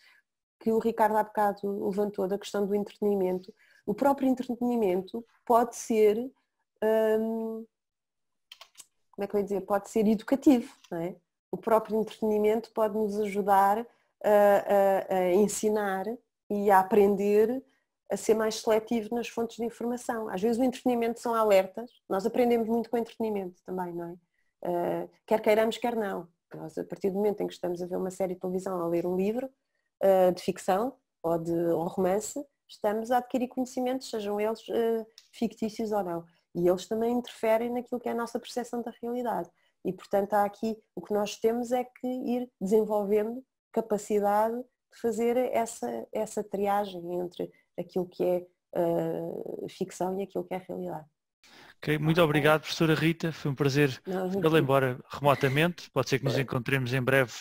S2: que o Ricardo há bocado levantou da questão do entretenimento, o próprio entretenimento pode ser, hum, como é que eu ia dizer, pode ser educativo, não é? O próprio entretenimento pode nos ajudar a, a, a ensinar e a aprender a ser mais seletivo nas fontes de informação. Às vezes o entretenimento são alertas, nós aprendemos muito com o entretenimento também, não é? Uh, quer queiramos, quer não. Nós, a partir do momento em que estamos a ver uma série de televisão, a ler um livro, uh, de ficção ou de um romance, estamos a adquirir conhecimentos, sejam eles uh, fictícios ou não. E eles também interferem naquilo que é a nossa percepção da realidade. E, portanto, há aqui, o que nós temos é que ir desenvolvendo capacidade de fazer essa, essa triagem entre aquilo que é uh, ficção e aquilo que é realidade.
S1: Okay, muito obrigado, professora Rita. Foi um prazer vê-la embora remotamente. Pode ser que nos encontremos em breve.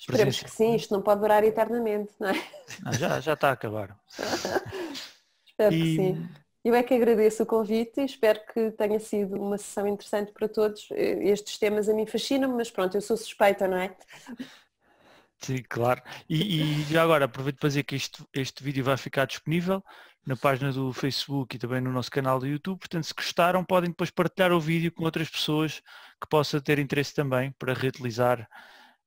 S2: Esperemos que sim, isto não pode durar eternamente, não é?
S1: Ah, já, já está a acabar.
S2: Espero e... que sim. Eu é que agradeço o convite e espero que tenha sido uma sessão interessante para todos. Estes temas a mim fascinam, mas pronto, eu sou suspeita, não é?
S1: Sim, claro. E, e já agora aproveito para dizer que este, este vídeo vai ficar disponível na página do Facebook e também no nosso canal do YouTube. Portanto, se gostaram, podem depois partilhar o vídeo com outras pessoas que possam ter interesse também para reutilizar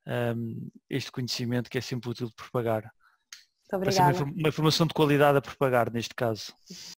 S1: um, este conhecimento que é sempre útil de propagar.
S2: Muito obrigada.
S1: Uma, uma informação de qualidade a propagar neste caso.